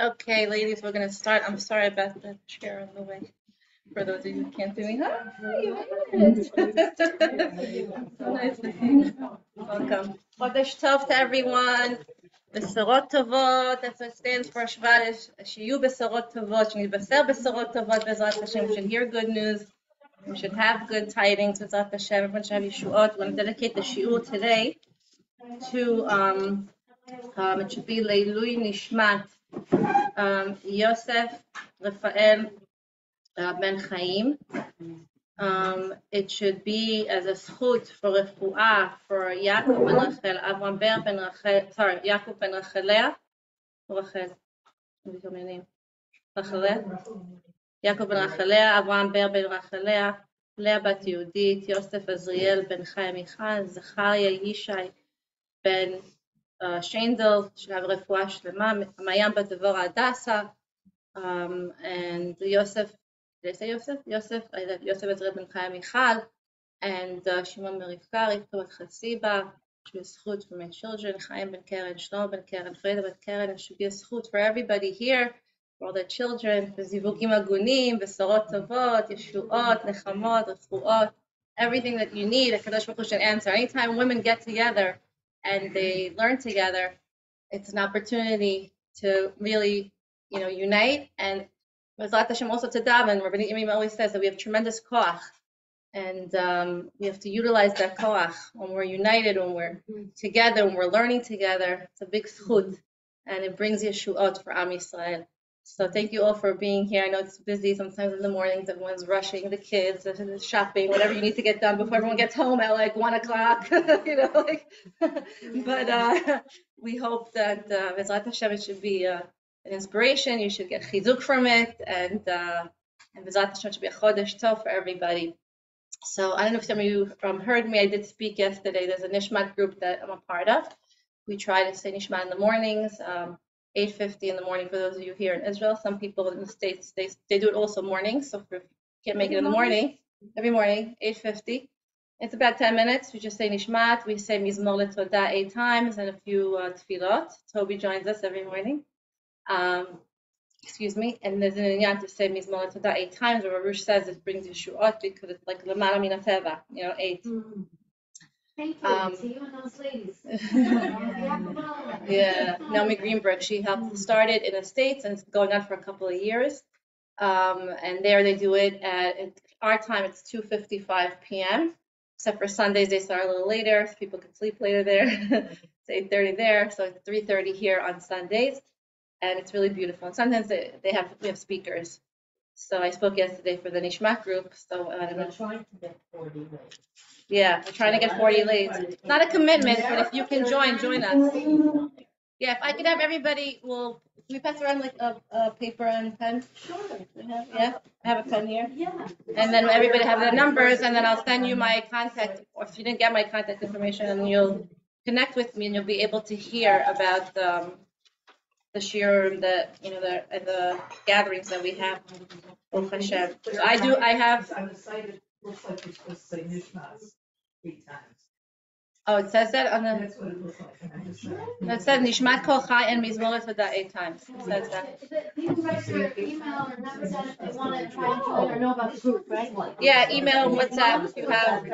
Okay, ladies, we're gonna start. I'm sorry about the chair on the way. For those of you who can't see me, hi. So nice to see you. Welcome. Tov to everyone. Besorot Tovot, that's what stands for. Shiyu Besorot Tovot, Shnivaser Besorot Tovot, Bezrat Hashem. We should hear good news. We should have good tidings, Bezrat Hashem. Everyone should have Yeshuot. We're gonna dedicate the Shiur today to, um, um, it should be Leilui Nishmat um, Yosef Rafael uh, Ben Chaim. Um, it should be as a schut for refuah for Yaakov ben Rachel, Avram Ber ben Rachel, sorry, Yaakov ben Rachelea, Rachel, me tell my name, Rachelea, Yaakov ben Rachelea, Avram Ber ben Rachelea, לאה בת יהודית, יוסף עזריאל בן חיים מיכל, זכריה ישי uh, שיינדל, שלב רפואה שלמה, מעיין בת דבורה הדסה, um, and Yosef, did I say Yosef? Yosef, I said Yosef Ezra ben Chaya Michal, and uh, Shimon ben Rivka, Rivka bat Chasiba, should be a schut for my children, Chaim ben Keren, Shlomo ben Keren, Freda ben Keren, it should be a schut for everybody here, for all the children, וזיווגים הגונים, בשורות טובות, ישועות, נחמות, רפואות, everything that you need, HaKadosh Baruch Hu should answer. Anytime women get together and they learn together, it's an opportunity to really, you know, unite and Bezrat Hashem also to daven. Rabbi Yimim always says that we have tremendous koach, and um, we have to utilize that koach when we're united, when we're together, when we're learning together. It's a big schut, and it brings Yeshuot for Am Yisrael. So thank you all for being here. I know it's busy sometimes in the mornings. Everyone's rushing, the kids, shopping, whatever you need to get done before everyone gets home at like one o'clock. you know, like. but uh, we hope that uh, Hashem it should be. Uh, an inspiration. You should get chizuk from it, and uh, Hashem should be a chodesh tov for everybody. So I don't know if some of you um, heard me. I did speak yesterday. There's a nishmat group that I'm a part of. We try to say nishmat in the mornings, um, 8:50 in the morning for those of you here in Israel. Some people in the states they they do it also mornings. So if you can't make it in the morning, every morning 8:50. It's about 10 minutes. We just say nishmat. We say mizmor letodah eight times and a few uh, tefillot. Toby joins us every morning. Um, excuse me, and there's an inyan to say Mizmor Todah eight times, where Rush says it brings you Yeshuot because it's like Lamana Mina Teva, you know, eight. Thank you. Um, See you and those ladies. yeah, Naomi Greenberg, she helped start it in the States and it's going on for a couple of years. Um, and there they do it at, at our time, it's 2.55 p.m., except for Sundays, they start a little later, so people can sleep later there. it's 8.30 there, so it's 3.30 here on Sundays. and it's really beautiful. And sometimes they, they have we have speakers. So I spoke yesterday for the Nishmat group. So I don't know. We're trying to get forty votes. Yeah, we're trying to get 40 leads. It's not a commitment, but if you can join, join us. Yeah, if I could have everybody, well, can we pass around like a, a paper and pen? Sure. Yeah, I have a pen here. Yeah. And then everybody have their numbers, and then I'll send you my contact, or if you didn't get my contact information, and you'll connect with me, and you'll be able to hear about um, the shiur, the you know the and the gatherings that we have. Baruch Hashem. So I do. I have. On the site, it looks like you're supposed to say nishmas eight times. Oh, it says that on the. That's what it looks like. I'm just saying. It says Nishmat Kol Chai and Mizmoret Todah eight times. It says that. People write their email or number down if they want to try to join or know about the group, right? Yeah, email, WhatsApp, if you have.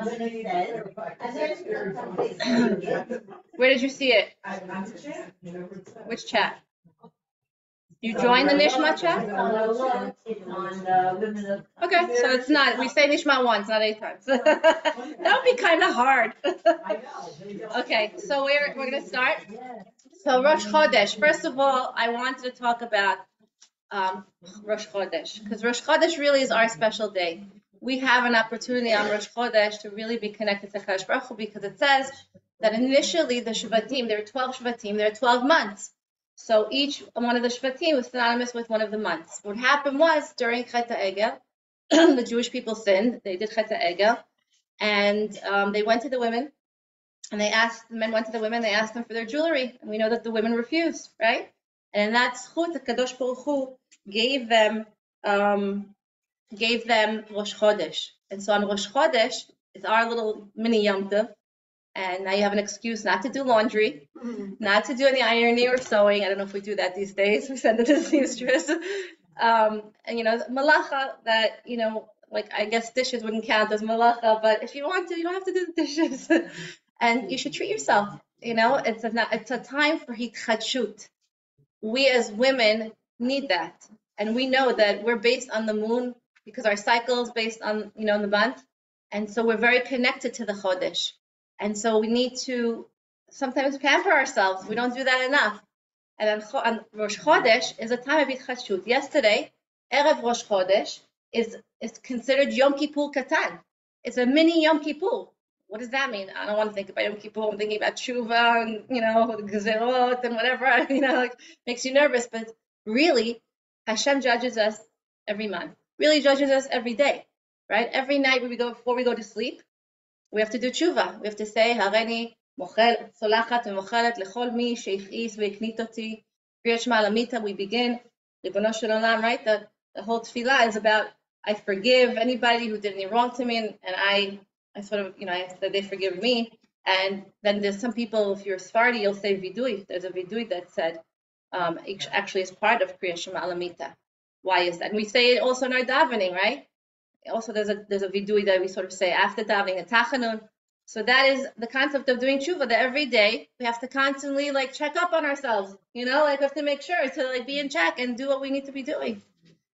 Where did you see it? I- I'm the chair, you know, it's, Which chat? You join the Nishmat chat? Okay, so it's not, we say Nishmat once, not eight times. That would be kind of hard. Okay, so we're, we're gonna start. So Rosh Chodesh, first of all, I wanted to talk about um, Rosh Chodesh, because Rosh Chodesh really is our special day. We have an opportunity on Rosh Chodesh to really be connected to Kadosh Baruch because it says that initially the Shvatim, there are 12 Shvatim, there are 12 months. So each one of the Shvatim was synonymous with one of the months. What happened was during Chet Egel, the Jewish people sinned, they did Chet Egel, and um, they went to the women and they asked the men went to the women they asked them for their jewelry. And we know that the women refused right? And in that the kadosh baruch Hu gave them um, gave them rosh chodesh. And so on rosh chodesh is our little mini yom tov And now you have an excuse not to do laundry, not to do any ironing or sewing. I don't know if we do that these days. We send it to the seamstress. Um, and you know, malacha that, you know, like I guess dishes wouldn't count as malacha, but if you want to, you don't have to do the dishes. and you should treat yourself. You know, it's a it's a time for hitchut. We as women need that, and we know that we're based on the moon because our cycle is based on you know the month, and so we're very connected to the chodesh, and so we need to sometimes pamper ourselves. We don't do that enough. And on, Rosh Chodesh is a time of hitchut. Yesterday, erev Rosh Chodesh is is considered Yom Kippur Katan. It's a mini Yom Kippur. What does that mean? I don't want to think about Yom Kippur. I'm thinking about tshuva and you know gezerot and whatever. You know, like makes you nervous. But really, Hashem judges us every month. Really judges us every day, right? Every night we go before we go to sleep, we have to do tshuva. We have to say Hareni mochel solachat ומוחלת לכל מי שהכעיס והקנית אותי. קריאת שמע למיתה, we begin. ריבונו של עולם, right? The, the whole tefillah is about I forgive anybody who did any wrong to me, and, and I, I sort of, you know, I ask that they forgive me. And then there's some people, if you're Sephardi, you'll say vidui. There's a vidui that said, um, act- actually is part of Kriya Shema Alamita. Why is that? And we say it also in our davening, right? Also, there's a there's a vidui that we sort of say after davening, a tachanun. So that is the concept of doing tshuva. That every day we have to constantly like check up on ourselves. You know, like we have to make sure to like be in check and do what we need to be doing.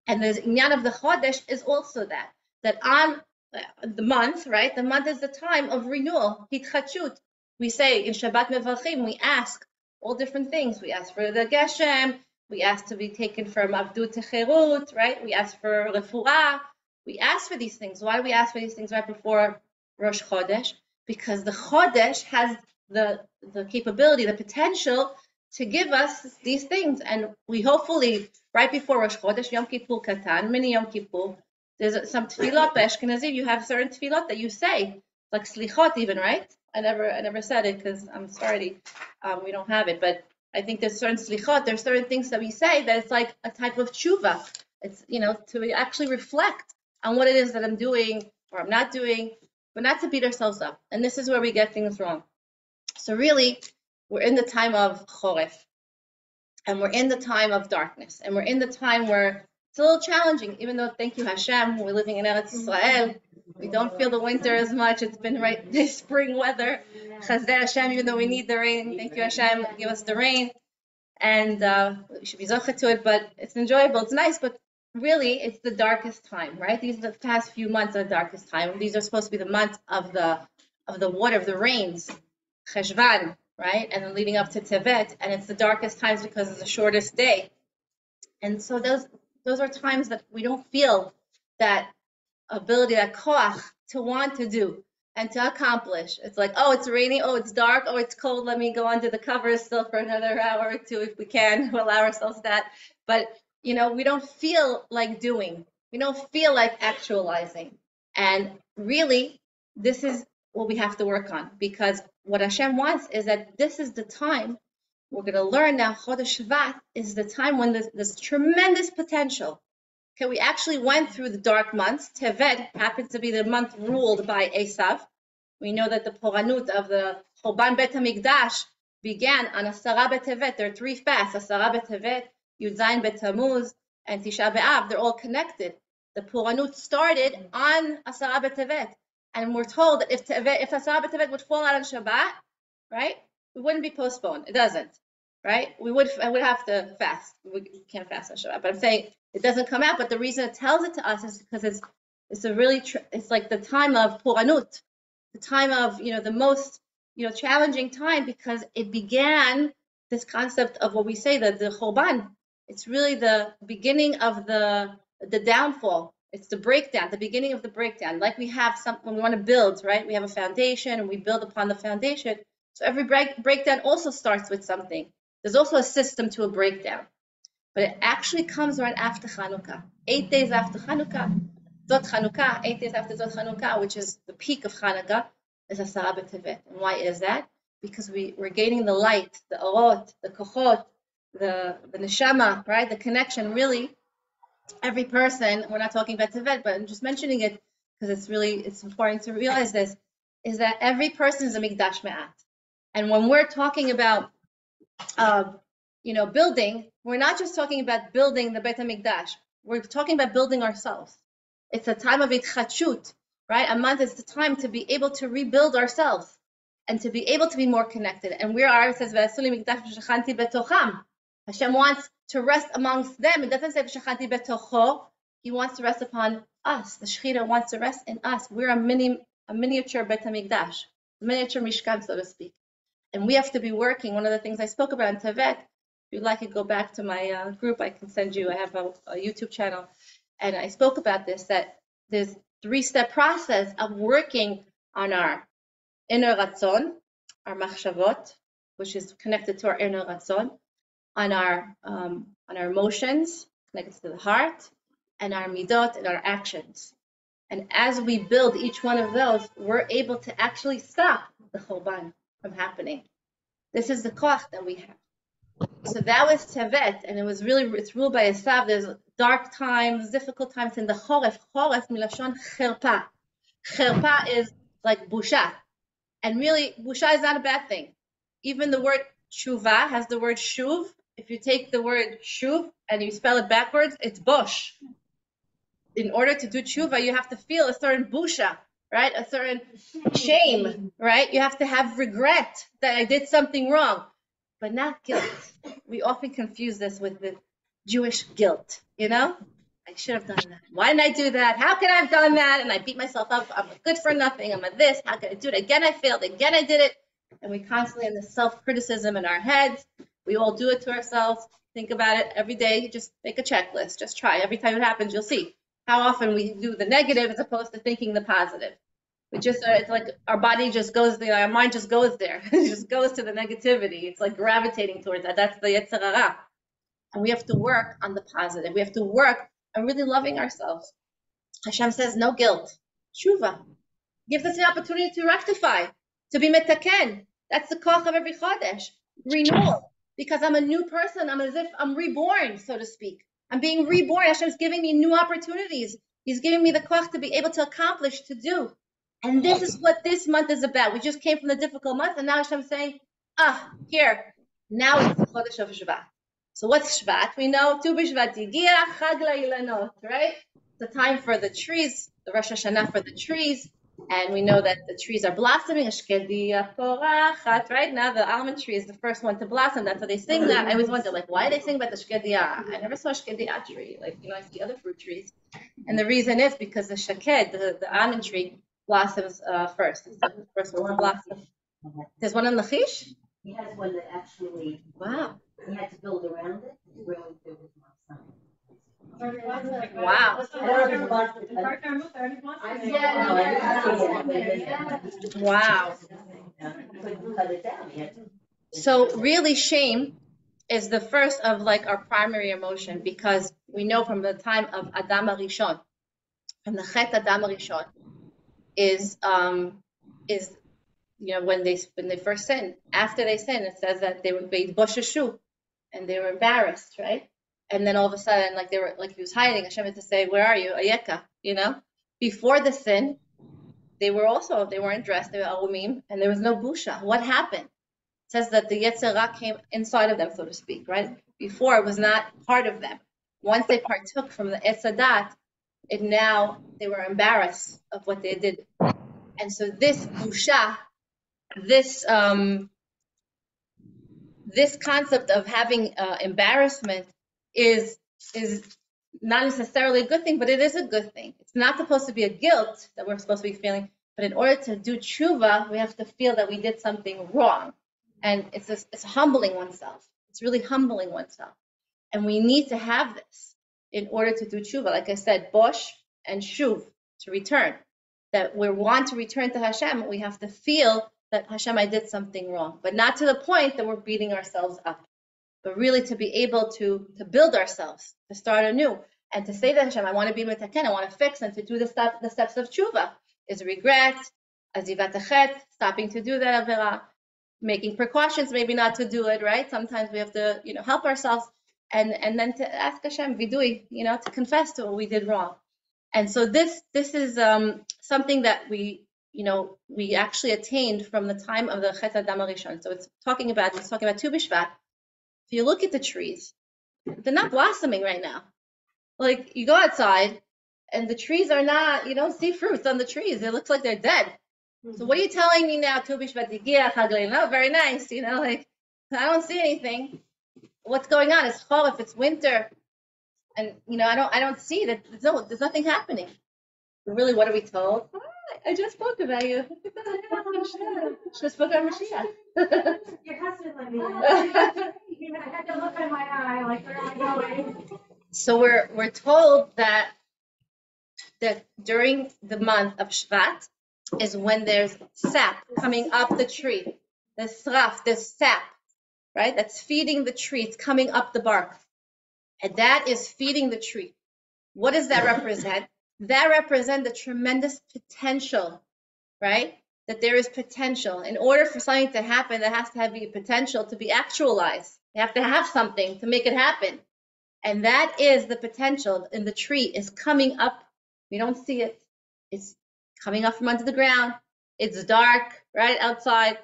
And the inyan of the chodesh is also that that on uh, the month, right? The month is the time of renewal, hitchachut. We say in Shabbat Mevarchim, we ask all different things. We ask for the geshem. We ask to be taken from abdut techerut, right? We ask for refuah. We ask for these things. Why do we ask for these things right before Rosh Chodesh? Because the Chodesh has the the capability, the potential to give us these things, and we hopefully right before Rosh Chodesh, Yom Kippur Katan, mini Yom Kippur, there's some tefillot Ashkenazim. You have certain tefillot that you say, like slichot, even right? I never, I never said it because I'm sorry, um, we don't have it. But I think there's certain slichot. There's certain things that we say that it's like a type of tshuva. It's you know to actually reflect on what it is that I'm doing or I'm not doing, but not to beat ourselves up. And this is where we get things wrong. So really, we're in the time of choref, and we're in the time of darkness, and we're in the time where it's a little challenging. Even though, thank you Hashem, we're living in Eretz Israel. We don't feel the winter as much. It's been right this spring weather. Chazeh Hashem, even though we need the rain. Thank you Hashem, give us the rain, and uh, we should be zochet to it. But it's enjoyable. It's nice, but really, it's the darkest time, right? These are the past few months are the darkest time. These are supposed to be the months of the of the water, of the rains, Cheshvan, right? And then leading up to Tevet, and it's the darkest times because it's the shortest day. And so those those are times that we don't feel that ability, that koach to want to do and to accomplish. It's like, oh, it's raining, oh, it's dark, oh, it's cold. Let me go under the covers still for another hour or two if we can allow ourselves that. But you know, we don't feel like doing. We don't feel like actualizing. And really, this is what we have to work on because what Hashem wants is that this is the time we're going to learn now. Chodesh Shvat is the time when there's, there's tremendous potential. Okay, we actually went through the dark months. Tevet happens to be the month ruled by Esav. We know that the Poranut of the Churban Bet Hamikdash began on Asara B'Tevet. There are three fasts: Asara B'Tevet, Yud B'Tammuz, and Tisha B'Av. They're all connected. The Puranut started on Asara B'Tevet, and we're told that if Tevet, if Asara B'Tevet would fall out on Shabbat, right, it wouldn't be postponed. It doesn't, right? We would I would have to fast. We can't fast on Shabbat, but I'm saying it doesn't come out. But the reason it tells it to us is because it's it's a really tr- it's like the time of Puranut, the time of you know the most you know challenging time because it began this concept of what we say that the Churban. It's really the beginning of the the downfall. It's the breakdown, the beginning of the breakdown. Like we have some when we want to build, right? We have a foundation and we build upon the foundation. So every break, breakdown also starts with something. There's also a system to a breakdown, but it actually comes right after Hanukkah. Eight days after Hanukkah, Zot Hanukkah, eight days after Zot Hanukkah, which is the peak of Hanukkah, is Asara B'Tevet. And why is that? Because we, we're gaining the light, the orot, the kochot, the, the neshama, right? The connection. Really, every person, we're not talking about Tevet, but I'm just mentioning it because it's really, it's important to realize this. is that every person is a mikdash me'at. And when we're talking about, uh, you know, building, we're not just talking about building the Beit HaMikdash. We're talking about building ourselves. It's a time of itchachut, right? A month is the time to be able to rebuild ourselves and to be able to be more connected. And we are, it says, Hashem wants to rest amongst them. It doesn't say v'shachanti betocho. He wants to rest upon us. The Shechina wants to rest in us. We're a mini, a miniature Beit HaMikdash, miniature Mishkan, so to speak. And we have to be working. One of the things I spoke about in Tevet, if you'd like to go back to my uh, group, I can send you, I have a, a YouTube channel. And I spoke about this, that there's three-step process of working on our inner ratzon, our machshavot, which is connected to our inner ratzon, on our um, on our emotions, connected to the heart, and our midot and our actions. And as we build each one of those, we're able to actually stop the churban from happening. This is the koach that we have. So that was Tevet, and it was really it's ruled by Esav. There's dark times, difficult times in the Choref. Choref milashon cherpa. Cherpa is like busha, and really busha is not a bad thing. Even the word shuva has the word shuv. If you take the word shuv and you spell it backwards, it's bush. In order to do tshuva, you have to feel a certain busha, right? A certain shame, right? You have to have regret that I did something wrong, but not guilt. We often confuse this with the Jewish guilt, you know? I should have done that. Why didn't I do that? How could I have done that? And I beat myself up. I'm good for nothing. I'm a this. How could I do it? Again, I failed. Again, I did it. And we constantly in the self criticism in our heads. We all do it to ourselves. Think about it every day. Just make a checklist. Just try. Every time it happens, you'll see how often we do the negative as opposed to thinking the positive. We just, uh, it's like our body just goes there, our mind just goes there. it just goes to the negativity. It's like gravitating towards that. That's the Yetzer Hara. And we have to work on the positive. We have to work on really loving ourselves. Hashem says, no guilt. Shuva. Gives us the opportunity to rectify, to be metaken. That's the koach of every chodesh. Renewal. Because I'm a new person. I'm as if I'm reborn, so to speak. I'm being reborn. Hashem's giving me new opportunities. He's giving me the koach to be able to accomplish, to do. And this is what this month is about. We just came from the difficult month, and now Hashem's saying, ah, here, now it's the Chodesh of Shvat. So what's Shvat? We know Tu B'Shvat Yigia Chag La'ilanot, right? The time for the trees, the Rosh Hashanah for the trees, and we know that the trees are blossoming. Right? Now the almond tree is the first one to blossom. That's why they sing that. I always wonder, like, why they sing about the Shkedia? I never saw a Shkedia tree. Like, you know, I see other fruit trees. And the reason is because the Shaked, the, the almond tree, blossoms uh, first. It's the first one to blossom. There's one in the Lachish? He has one that actually, Wow. he had to build around it, really, there was my son. Wow. Wow. So really shame is the first of like our primary emotion because we know from the time of Adam Arishon, from the Chet Adam Arishon, is um is you know when they when they first sin. After they sin, it says that they were they bosheshu and they were embarrassed, right? And then all of a sudden, like they were like he was hiding, Hashem had to say, Where are you? Ayeka, you know? Before the sin, they were also they weren't dressed, they were alumim, and there was no busha. What happened? It says that the Yetzer Hara came inside of them, so to speak, right? Before it was not part of them. Once they partook from the Etz HaDaat, it now they were embarrassed of what they did. And so this busha, this um this concept of having uh, embarrassment is is not necessarily a good thing, but it is a good thing. It's not supposed to be a guilt that we're supposed to be feeling, but in order to do tshuva, we have to feel that we did something wrong, and it's a, it's humbling oneself. It's really humbling oneself, and we need to have this in order to do tshuva. Like I said, bosh and shuv to return. That we want to return to Hashem, we have to feel that Hashem, I did something wrong, but not to the point that we're beating ourselves up but really to be able to to build ourselves, to start anew, and to say to Hashem, I want to be metaken, I want to fix, and to do the the steps of tshuva is regret, azivat achet, stopping to do that avera, making precautions, maybe not to do it, right? Sometimes we have to, you know, help ourselves, and and then to ask Hashem vidui, you know, to confess to what we did wrong. And so this this is um, something that we you know, we actually attained from the time of the Chet Adam Rishon. So it's talking about, it's talking about Tu B'Shvat. If you look at the trees, they're not blossoming right now. Like you go outside and the trees are not, you don't see fruits on the trees. It looks like they're dead. So what are you mm-hmm. telling me now, Tu B'Shvat Yigiach Haglin? Oh, very nice, you know, like I don't see anything. What's going on? It's fall, if it's winter. And you know, I don't I don't see that there's no there's nothing happening. Really, what are we told? I just spoke about you. Just spoke about Mashiach. Your husband let me. know. I had to look in my eye, like, where am I going? So we're we're told that that during the month of Shvat is when there's sap coming up the tree. The sraf, the sap, right? That's feeding the tree. It's coming up the bark. And that is feeding the tree. What does that represent? That represent the tremendous potential, right? That there is potential. In order for something to happen, there has to have the potential to be actualized. You have to have something to make it happen. And that is the potential in the tree is coming up. We don't see it. It's coming up from under the ground. It's dark, right? Outside.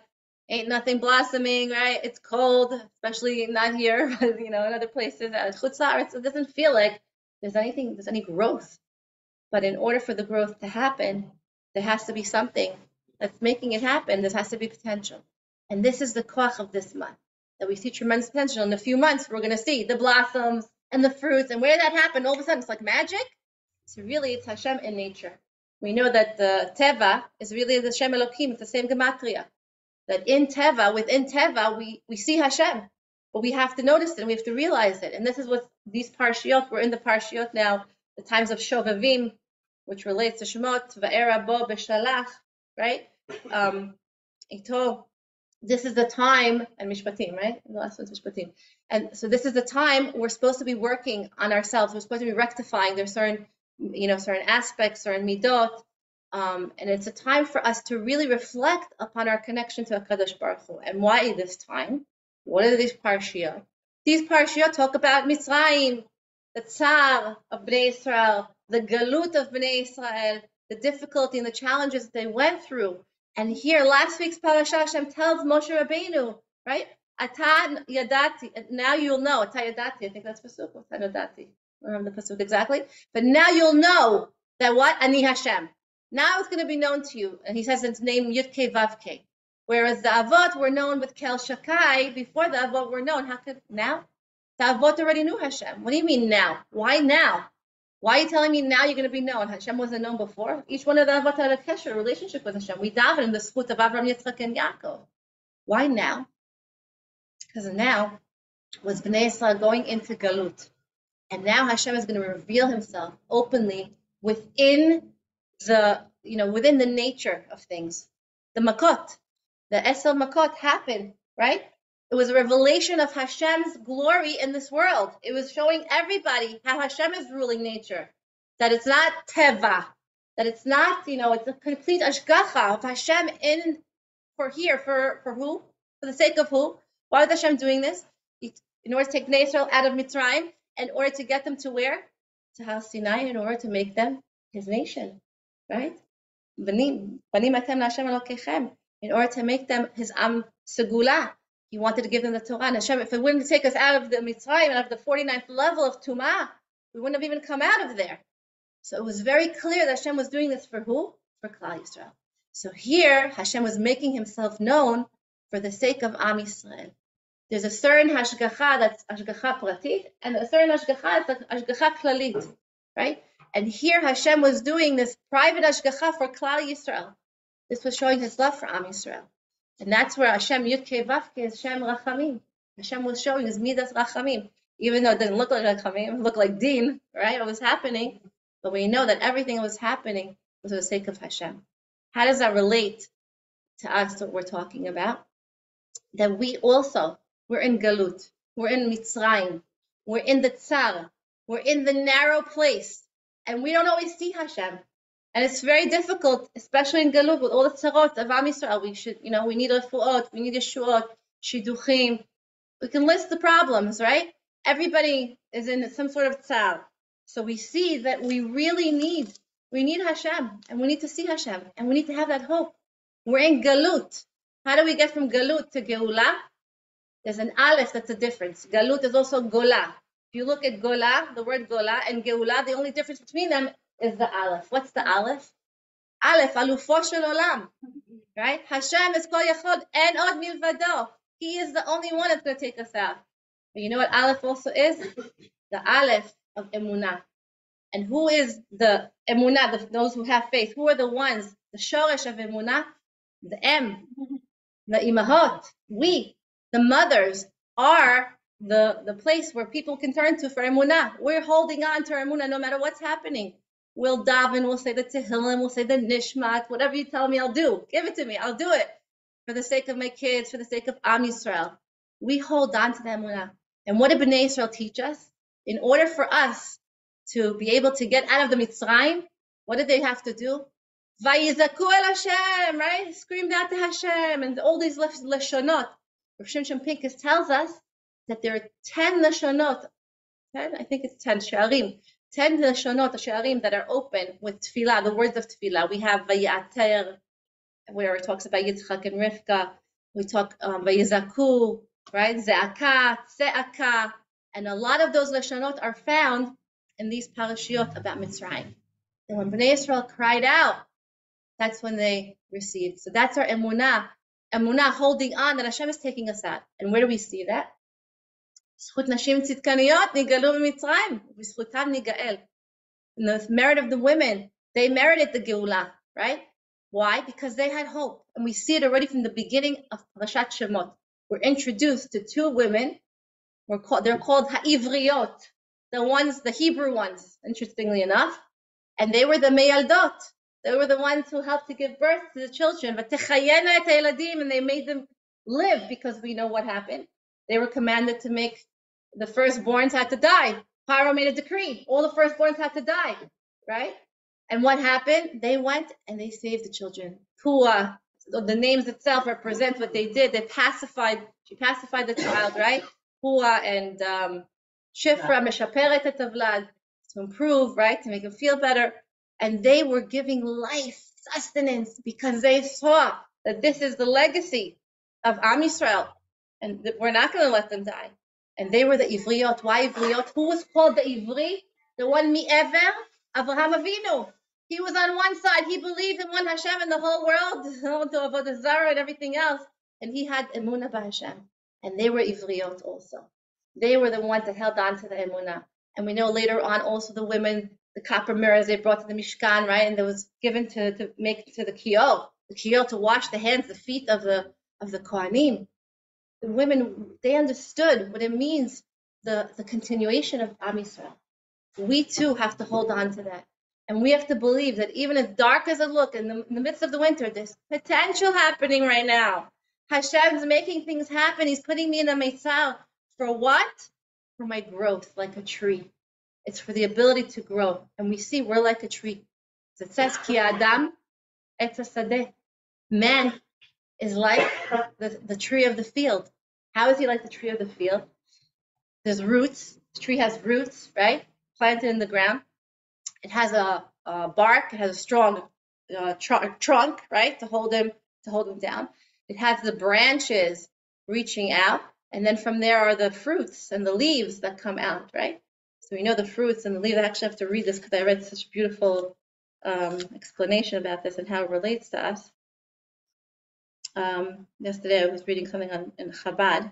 Ain't nothing blossoming, right? It's cold, especially not here, but you know, in other places. Uh, Chutzar, it doesn't feel like there's anything, there's any growth. But in order for the growth to happen, there has to be something that's making it happen. There has to be potential. And this is the koach of this month, that we see tremendous potential. In a few months, we're going to see the blossoms and the fruits. And where that happened, all of a sudden, it's like magic. So really, it's Hashem in nature. We know that the Teva is really the Shem Elohim. It's the same gematria. That in Teva, within Teva, we, we see Hashem. But we have to notice it and we have to realize it. And this is what these parshiot, we're in the parshiot now, the times of Shovavim, which relates to Shemot, Va'era Bo Beshalach, right? Um, Ito, this is the time, and Mishpatim, right? The last one's Mishpatim. And so this is the time we're supposed to be working on ourselves. We're supposed to be rectifying. There's certain, you know, certain aspects, certain midot, um, and it's a time for us to really reflect upon our connection to Hakadosh Baruch Hu. And why this time? What are these parshiyot? These parshiyot talk about Mitzrayim, the tsar of Bnei Israel, the galut of Bnei Israel, the difficulty and the challenges that they went through. And here, last week's parasha, Hashem tells Moshe Rabbeinu, right? Ata yadati. Now you'll know. Ata yadati. I think that's pasuk. Ata yadati. I remember the pasuk exactly. But now you'll know that what ani Hashem. Now it's going to be known to you. And he says it's named Yudke Vavke. Whereas the Avot were known with Kel Shakai, before the Avot were known, how could now? The Avot already knew Hashem. What do you mean now? Why now? Why are you telling me now you're going to be known? Hashem wasn't known before. Each one of the Avot had a kesher, relationship with Hashem. We daven in the sput of Avram, Yitzchak, and Yaakov. Why now? Because now was Bnei Israel going into Galut. And now Hashem is going to reveal himself openly within the, you know, within the nature of things. The Makot, the Eser Makot happened, right? It was a revelation of Hashem's glory in this world. It was showing everybody how Hashem is ruling nature. That it's not Teva, that it's not, you know, it's a complete Ashgacha of Hashem in for here, for, for who? For the sake of who? Why is Hashem doing this? In order to take Israel out of Mitzrayim, in order to get them to where? To Har Sinai, in order to make them his nation, right? In order to make them his Am Segula. He wanted to give them the Torah. And Hashem, if it wouldn't take us out of the Mitzrayim and out of the 49th level of Tumah, we wouldn't have even come out of there. So it was very clear that Hashem was doing this for who? For Klal Yisrael. So here, Hashem was making himself known for the sake of Am Yisrael. There's a certain hashgacha that's hashgacha pratit, and a certain hashgacha that's hashgacha klalit, right? And here Hashem was doing this private hashgacha for Klal Yisrael. This was showing His love for Am Yisrael, and that's where Hashem Yudke Vavke is Hashem Rachamim. Hashem was showing His midas Rachamim, even though it didn't look like Rachamim, it looked like Din, right? It was happening, but we know that everything was happening was for the sake of Hashem. How does that relate to us? What we're talking about? That we also we're in Galut. We're in Mitzrayim. We're in the Tsar. We're in the narrow place. And we don't always see Hashem. And it's very difficult, especially in Galut, with all the tzarot of Am Yisrael. We should, you know, we need refuot, we need yeshuot, shiduchim. We can list the problems, right? Everybody is in some sort of tsar. So we see that we really need We need Hashem, and we need to see Hashem, and we need to have that hope. We're in Galut. How do we get from Galut to Geulah? There's an Aleph that's a difference. Galut is also Gola. If you look at Gola, the word Gola and Geulah, the only difference between them is the Aleph. What's the Aleph? Aleph, Alufo shel Olam. Right? Hashem is Kol Yachod, and Od Milvado. He is the only one that's going to take us out. But you know what Aleph also is? The Aleph of Emunah. And who is the Emunah, the, those who have faith? Who are the ones, the Shoresh of Emunah? The M, the Imahot, we, the mothers, are the, the place where people can turn to for Emunah. We're holding on to Emunah no matter what's happening. We'll daven, we'll say the Tehillim, we'll say the Nishmat, whatever you tell me, I'll do. Give it to me, I'll do it. For the sake of my kids, for the sake of Am Yisrael. We hold on to the Emunah. And what did Bnei Israel teach us? In order for us to be able to get out of the Mitzrayim, what did they have to do? Vayizaku el Hashem, right? Screamed out to Hashem and all these lashonot. Rav Shimshon Pincus tells us that there are 10 lashonot, 10, I think it's 10 sharim, 10 lashonot, sharim that are open with tefillah, the words of tefillah. We have vayater, where it talks about Yitzchak and Rivka. We talk um, right? Ze'aka, se'aka. And a lot of those lashonot are found in these parashiot about Mitzrayim. And when Bnei Israel cried out, that's when they received. So that's our emunah, emunah holding on that Hashem is taking us out. And where do we see that? זכות נשים צדקניות נגאלו במצרים, ובזכותם ניגאל. And the merit of the women, they merited the Geulah, right? Why? Because they had hope. And we see it already from the beginning of Parashat Shemot. We're introduced to two women. We're called, they're called Ha'ivriot, the ones, the Hebrew ones, interestingly enough. And they were the Meyaldot, they were the ones who helped to give birth to the children. But and they made them live because we know what happened. They were commanded to make the firstborns had to die. Pharaoh made a decree. All the firstborns had to die, right? And what happened? They went and they saved the children. Pua, the names itself represent what they did. They pacified, she pacified the child, right? Pua and um, Shifra, Meshaperet et to improve, right? To make him feel better and they were giving life, sustenance, because they saw that this is the legacy of Am Yisrael, and that we're not going to let them die. And they were the Ivriot. Why Ivriot? Who was called the Ivri? The one Mi'ever? Avraham Avinu. He was on one side. He believed in one Hashem in the whole world, to Avodah Zarah and everything else. And he had Emunah Hashem. And they were Ivriot also. They were the ones that held on to the Emunah. And we know later on also the women the copper mirrors they brought to the Mishkan, right? And that was given to, to make to the Kiyol, the Kiyol to wash the hands, the feet of the of the Kohanim. Women, they understood what it means, the, the continuation of Am Yisrael. We too have to hold on to that. And we have to believe that even as dark as it looks in the, in the midst of the winter, there's potential happening right now. Hashem's making things happen. He's putting me in a Meitzal. For what? For my growth, like a tree. It's for the ability to grow. And we see we're like a tree. It says, Ki Adam et Man is like the, the tree of the field. How is he like the tree of the field? There's roots. The tree has roots, right? Planted in the ground. It has a, a bark. It has a strong uh, tr- trunk, right, to hold him to hold him down. It has the branches reaching out, and then from there are the fruits and the leaves that come out, right? So we know the fruits and the leaves. I actually have to read this because I read such a beautiful um, explanation about this and how it relates to us. Um, yesterday I was reading something on in Chabad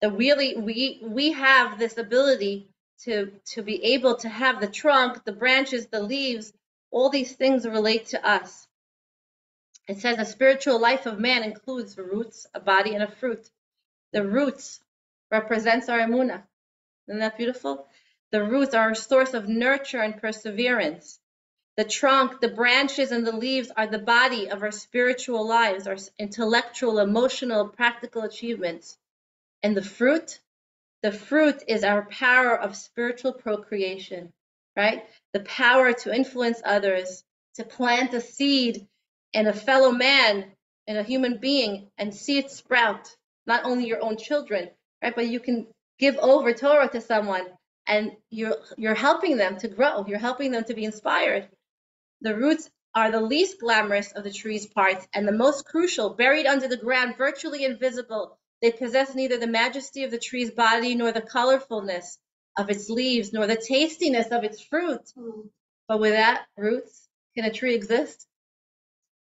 that really we we have this ability to to be able to have the trunk, the branches, the leaves, all these things relate to us. It says the spiritual life of man includes roots, a body, and a fruit. The roots represents our emuna. Isn't that beautiful? The roots are a source of nurture and perseverance. The trunk, the branches, and the leaves are the body of our spiritual lives, our intellectual, emotional, practical achievements. And the fruit, the fruit is our power of spiritual procreation, right? The power to influence others, to plant a seed in a fellow man, in a human being, and see it sprout, not only your own children, right? But you can give over Torah to someone and you're you're helping them to grow you're helping them to be inspired The roots are the least glamorous of the tree's parts and the most crucial, buried under the ground, virtually invisible. They possess neither the majesty of the tree's body nor the colorfulness of its leaves, nor the tastiness of its fruit. But without roots, can a tree exist?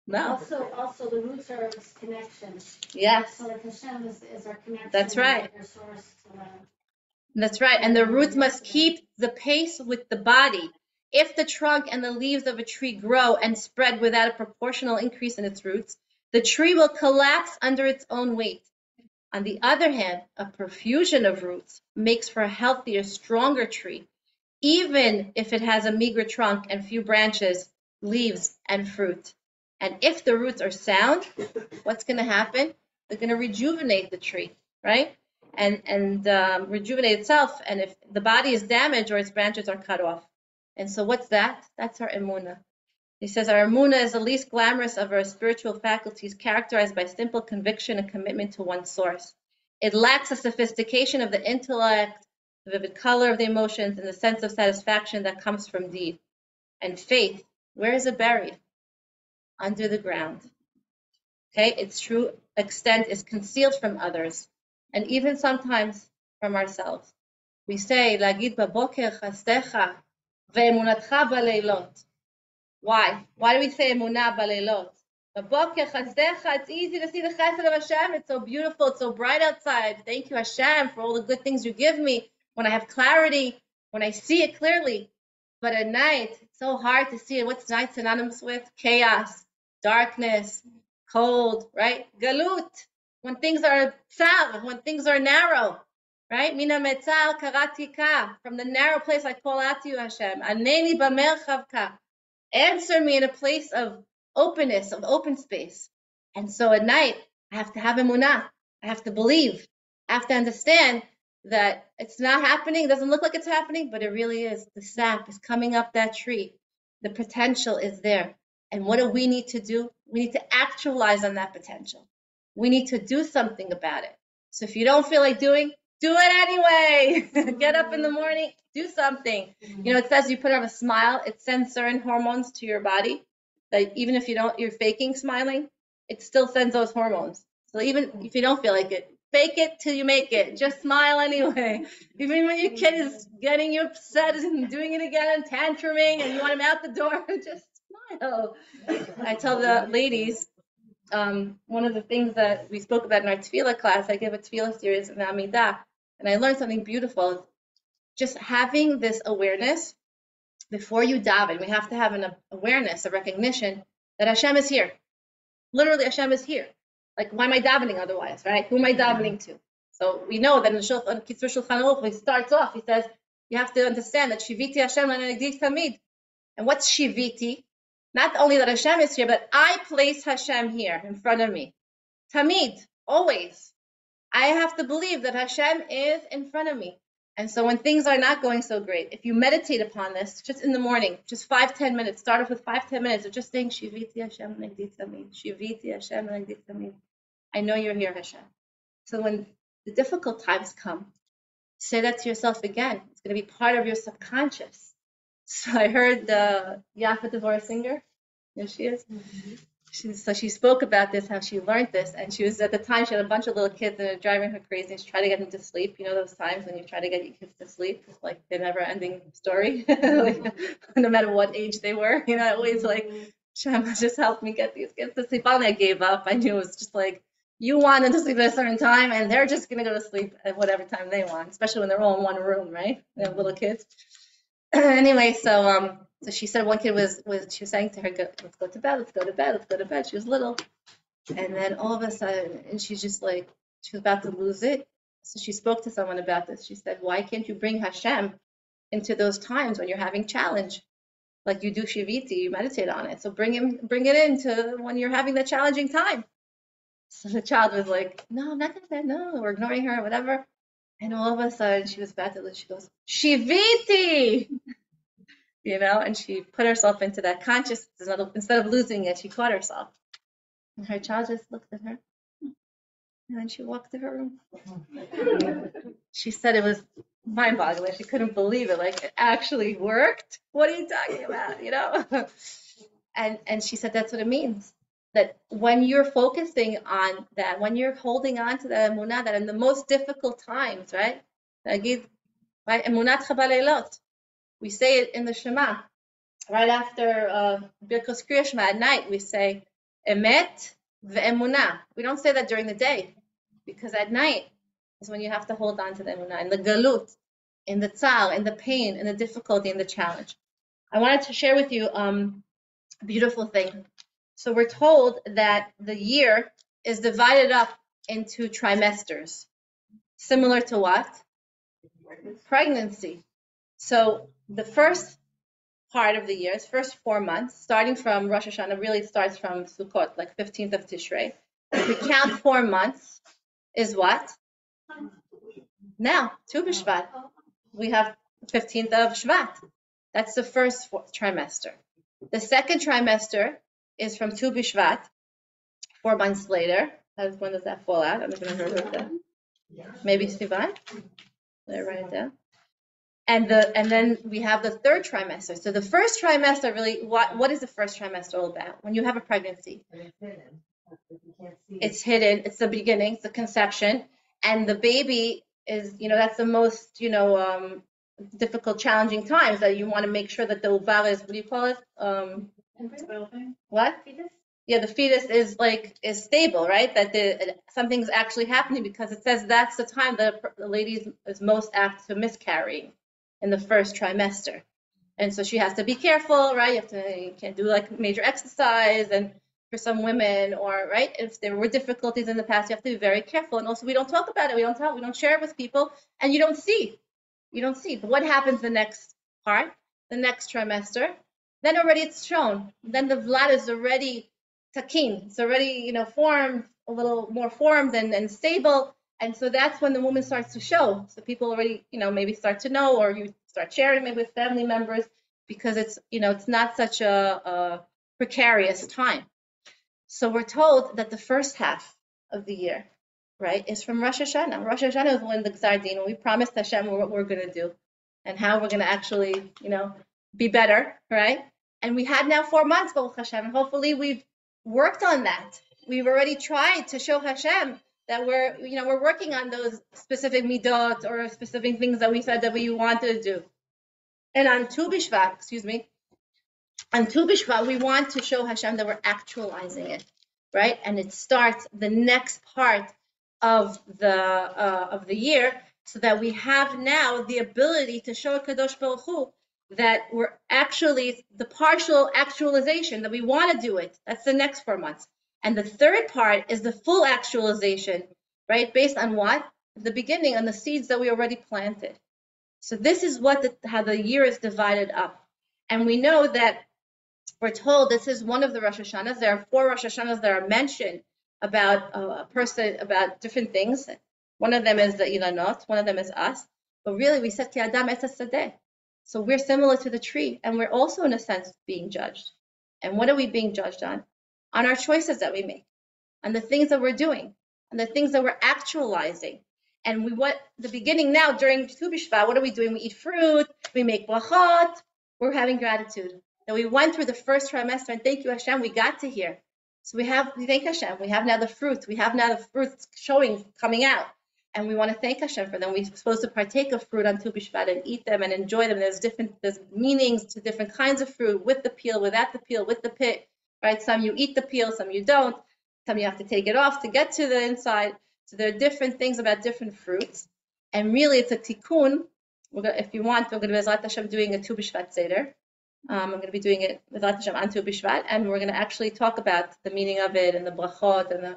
No. Also, also the roots are its connection. Yes. So like Hashem is, is our connection. That's right. source to the. That's right. And the roots must keep the pace with the body. If the trunk and the leaves of a tree grow and spread without a proportional increase in its roots, the tree will collapse under its own weight. On the other hand, a profusion of roots makes for a healthier, stronger tree, even if it has a meager trunk and few branches, leaves, and fruit. And if the roots are sound, what's going to happen? They're going to rejuvenate the tree, right? And and um, rejuvenate itself. And if the body is damaged or its branches are cut off, and so what's that? That's our emuna. He says our emuna is the least glamorous of our spiritual faculties, characterized by simple conviction and commitment to one source. It lacks the sophistication of the intellect, the vivid color of the emotions, and the sense of satisfaction that comes from deed. And faith, where is it buried? Under the ground. Okay, its true extent is concealed from others, and even sometimes from ourselves. We say, "Lagid baboker chasdecha ve'emunatcha baleilot." Why? Why do we say emunah baleilot? Baboker chasdecha. It's easy to see the chesed of Hashem. It's so beautiful. It's so bright outside. Thank you, Hashem, for all the good things you give me. When I have clarity, when I see it clearly. But at night, it's so hard to see it. What's night synonymous with? Chaos, darkness, cold, right? Galut. When things are tzav, when things are narrow, right? Mina metzal karatika. From the narrow place I call out to you, Hashem. Aneni bamerchavka. Answer me in a place of openness, of open space. And so at night, I have to have emunah. I have to believe. I have to understand that it's not happening. It doesn't look like it's happening, but it really is. The sap is coming up that tree. The potential is there. And what do we need to do? We need to actualize on that potential. We need to do something about it. So if you don't feel like doing, do it anyway. Get up in the morning, do something. You know, it says you put on a smile, it sends certain hormones to your body that even if you don't, you're faking smiling, it still sends those hormones. So even if you don't feel like it, fake it till you make it. Just smile anyway. Even when your kid is getting you upset and doing it again, tantruming, and you want him out the door, just smile. I tell the ladies, um, one of the things that we spoke about in our tefillah class, I give a tefillah series in Amidah, and I learned something beautiful. Just having this awareness before you daven, we have to have an awareness, a recognition that Hashem is here. Literally, Hashem is here. Like, why am I davening otherwise, right? Who am I mm-hmm. davening to? So we know that in the Shulchan Kitzur Shulchan Aruch, he starts off, he says, you have to understand that Shiviti Hashem Tamid. And what's Shiviti? Not only that Hashem is here, but I place Hashem here in front of me. Tamid, always. I have to believe that Hashem is in front of me. And so when things are not going so great, if you meditate upon this just in the morning, just five, ten minutes, start off with five, ten minutes of just saying, Shiviti Hashem Tamid. Shiviti Hashem Tamid. I know you're here, Hashem. So when the difficult times come, say that to yourself again. It's going to be part of your subconscious. So I heard the Yafa Devora singer. There she is. Mm-hmm. She, so she spoke about this, how she learned this, and she was at the time she had a bunch of little kids and they're driving her crazy. And she tried to get them to sleep. You know those times when you try to get your kids to sleep, it's like the never-ending story. like, no matter what age they were, you know, always like, Shem, just help me get these kids to sleep. Finally, I gave up. I knew it was just like you want them to sleep at a certain time, and they're just gonna go to sleep at whatever time they want, especially when they're all in one room, right? They have little kids. anyway, so um, so she said one kid was was she was saying to her, go, "Let's go to bed, let's go to bed, let's go to bed." She was little, and then all of a sudden, and she's just like she was about to lose it. So she spoke to someone about this. She said, "Why can't you bring Hashem into those times when you're having challenge?" Like you do Shiviti, you meditate on it. So bring him, bring it into when you're having the challenging time. So the child was like, no, I'm not gonna, no, we're ignoring her, whatever. And all of a sudden she was about to lose. She goes, Shiviti, you know, and she put herself into that consciousness. Instead of losing it, she caught herself. And her child just looked at her. And then she walked to her room. She said it was mind boggling. She couldn't believe it. Like, it actually worked. What are you talking about? You know? And, and she said that's what it means. That when you're focusing on that, when you're holding on to that emunah, that in the most difficult times, right? Right? Emunat chabalelot. We say it in the Shema. Right after uh, Birkos Kriya Shema at night, we say emet ve'emunah. We don't say that during the day because at night is when you have to hold on to the emunah, in the galut, in the tzal, in the pain, in the difficulty, in the challenge. I wanted to share with you um, a beautiful thing. So we're told that the year is divided up into trimesters, similar to what? Pregnancy. So the first part of the year, first four months, starting from Rosh Hashanah, really starts from Sukkot, like 15th of Tishrei. If we count four months, is what? Now, Tu B'Shvat. We have 15th of Shvat. That's the first trimester. The second trimester is from Tu B'Shvat, four months later. When does that fall out? I'm not going to write that. Maybe Sivan? Let me write it down. And the and then we have the third trimester. So the first trimester really what what is the first trimester all about? When you have a pregnancy, it's hidden. You can't see. it's the beginning, it's the conception, and the baby is, you know, that's the most, you know, um, difficult, challenging times that you want to make sure that the uvar is, what do you call it? Um, what? Yeah, the fetus is like is stable, right? That the something's actually happening because it says that's the time that the lady is- most apt to miscarrying in the first trimester, and so she has to be careful, right? You have to you can't do like major exercise, and for some women, or right, if there were difficulties in the past, you have to be very careful. And also, we don't talk about it, we don't tell, we don't share it with people, and you don't see, you don't see. But what happens the next part, the next trimester? Then already it's shown. Then the vlad is already takin. It's already, you know, formed, a little more formed and, and stable. And so that's when the woman starts to show. So people already, you know, maybe start to know or you start sharing maybe with family members because it's, you know, it's not such a, a precarious time. So we're told that the first half of the year, right, is from Rosh Hashanah. Rosh Hashanah is when the Gzar Din, when we promised Hashem what we're going to do and how we're going to actually, you know, be better, right? And we had now four months, Baruch Hashem, hopefully we've worked on that. We've already tried to show Hashem that we're, you know, we're working on those specific midot or specific things that we said that we wanted to do. And on Tu B'Shvat, excuse me, on Tu B'Shvat, we want to show Hashem that we're actualizing it, right? And it starts the next part of the uh, of the year, so that we have now the ability to show Kadosh Baruch Hu that we're actually the partial actualization that we want to do it. That's the next four months. And the third part is the full actualization, right? Based on what? The beginning, on the seeds that we already planted. So this is what the, how the year is divided up. And we know that we're told this is one of the Rosh Hashanahs. There are four Rosh Hashanahs that are mentioned about uh, a person, about different things. One of them is the Ilanot, one of them is us. But really, we said Ki Adam Hasadeh. So we're similar to the tree, and we're also, in a sense, being judged. And what are we being judged on? On our choices that we make, on the things that we're doing, on the things that we're actualizing. And we what the beginning now during Tu what are we doing? We eat fruit, we make brachot, we're having gratitude that we went through the first trimester, and thank you Hashem, we got to here. So we have we thank Hashem, we have now the fruit, we have now the fruits showing coming out. And we want to thank Hashem for them. We're supposed to partake of fruit on Tu B'Shvat and eat them and enjoy them. There's different there's meanings to different kinds of fruit, with the peel, without the peel, with the pit, right? Some you eat the peel, some you don't. Some you have to take it off to get to the inside. So there are different things about different fruits. And really, it's a tikkun. Gonna, if you want, we're going to be Bezrat Hashem doing a Tu B'Shvat Seder. Um, I'm going to be doing it with Hashem on Tu B'Shvat, and we're going to actually talk about the meaning of it and the brachot and the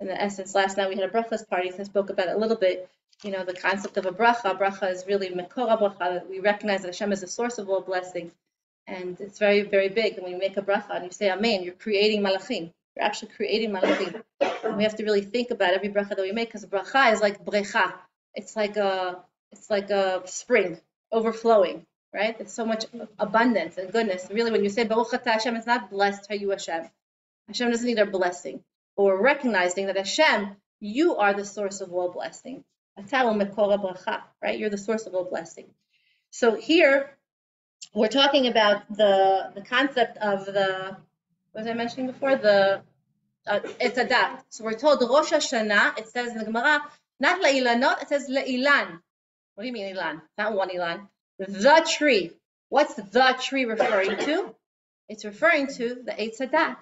and the essence. Last night we had a brachas party, so I spoke about it a little bit. You know, the concept of a bracha. Bracha is really mekora bracha. We recognize that Hashem is the source of all blessing, and it's very, very big. And when you make a bracha and you say Amen, you're creating malachim. You're actually creating malachim. And we have to really think about every bracha that we make, because bracha is like brecha. It's like a, it's like a spring overflowing, right? There's so much abundance and goodness. Really, when you say Baruch Atah Hashem, it's not blessed are you Hashem. Hashem doesn't need our blessing. We're recognizing that Hashem, you are the source of all blessing. Right? You're the source of all blessing. So here, we're talking about the the concept of the was I mentioning before? The uh, Etz HaDaat. So we're told Rosh Hashanah. It says in the Gemara, not la'ilanot. It says la'ilan. What do you mean ilan? Not one ilan. The tree. What's the tree referring to? It's referring to the Eitz Hadat.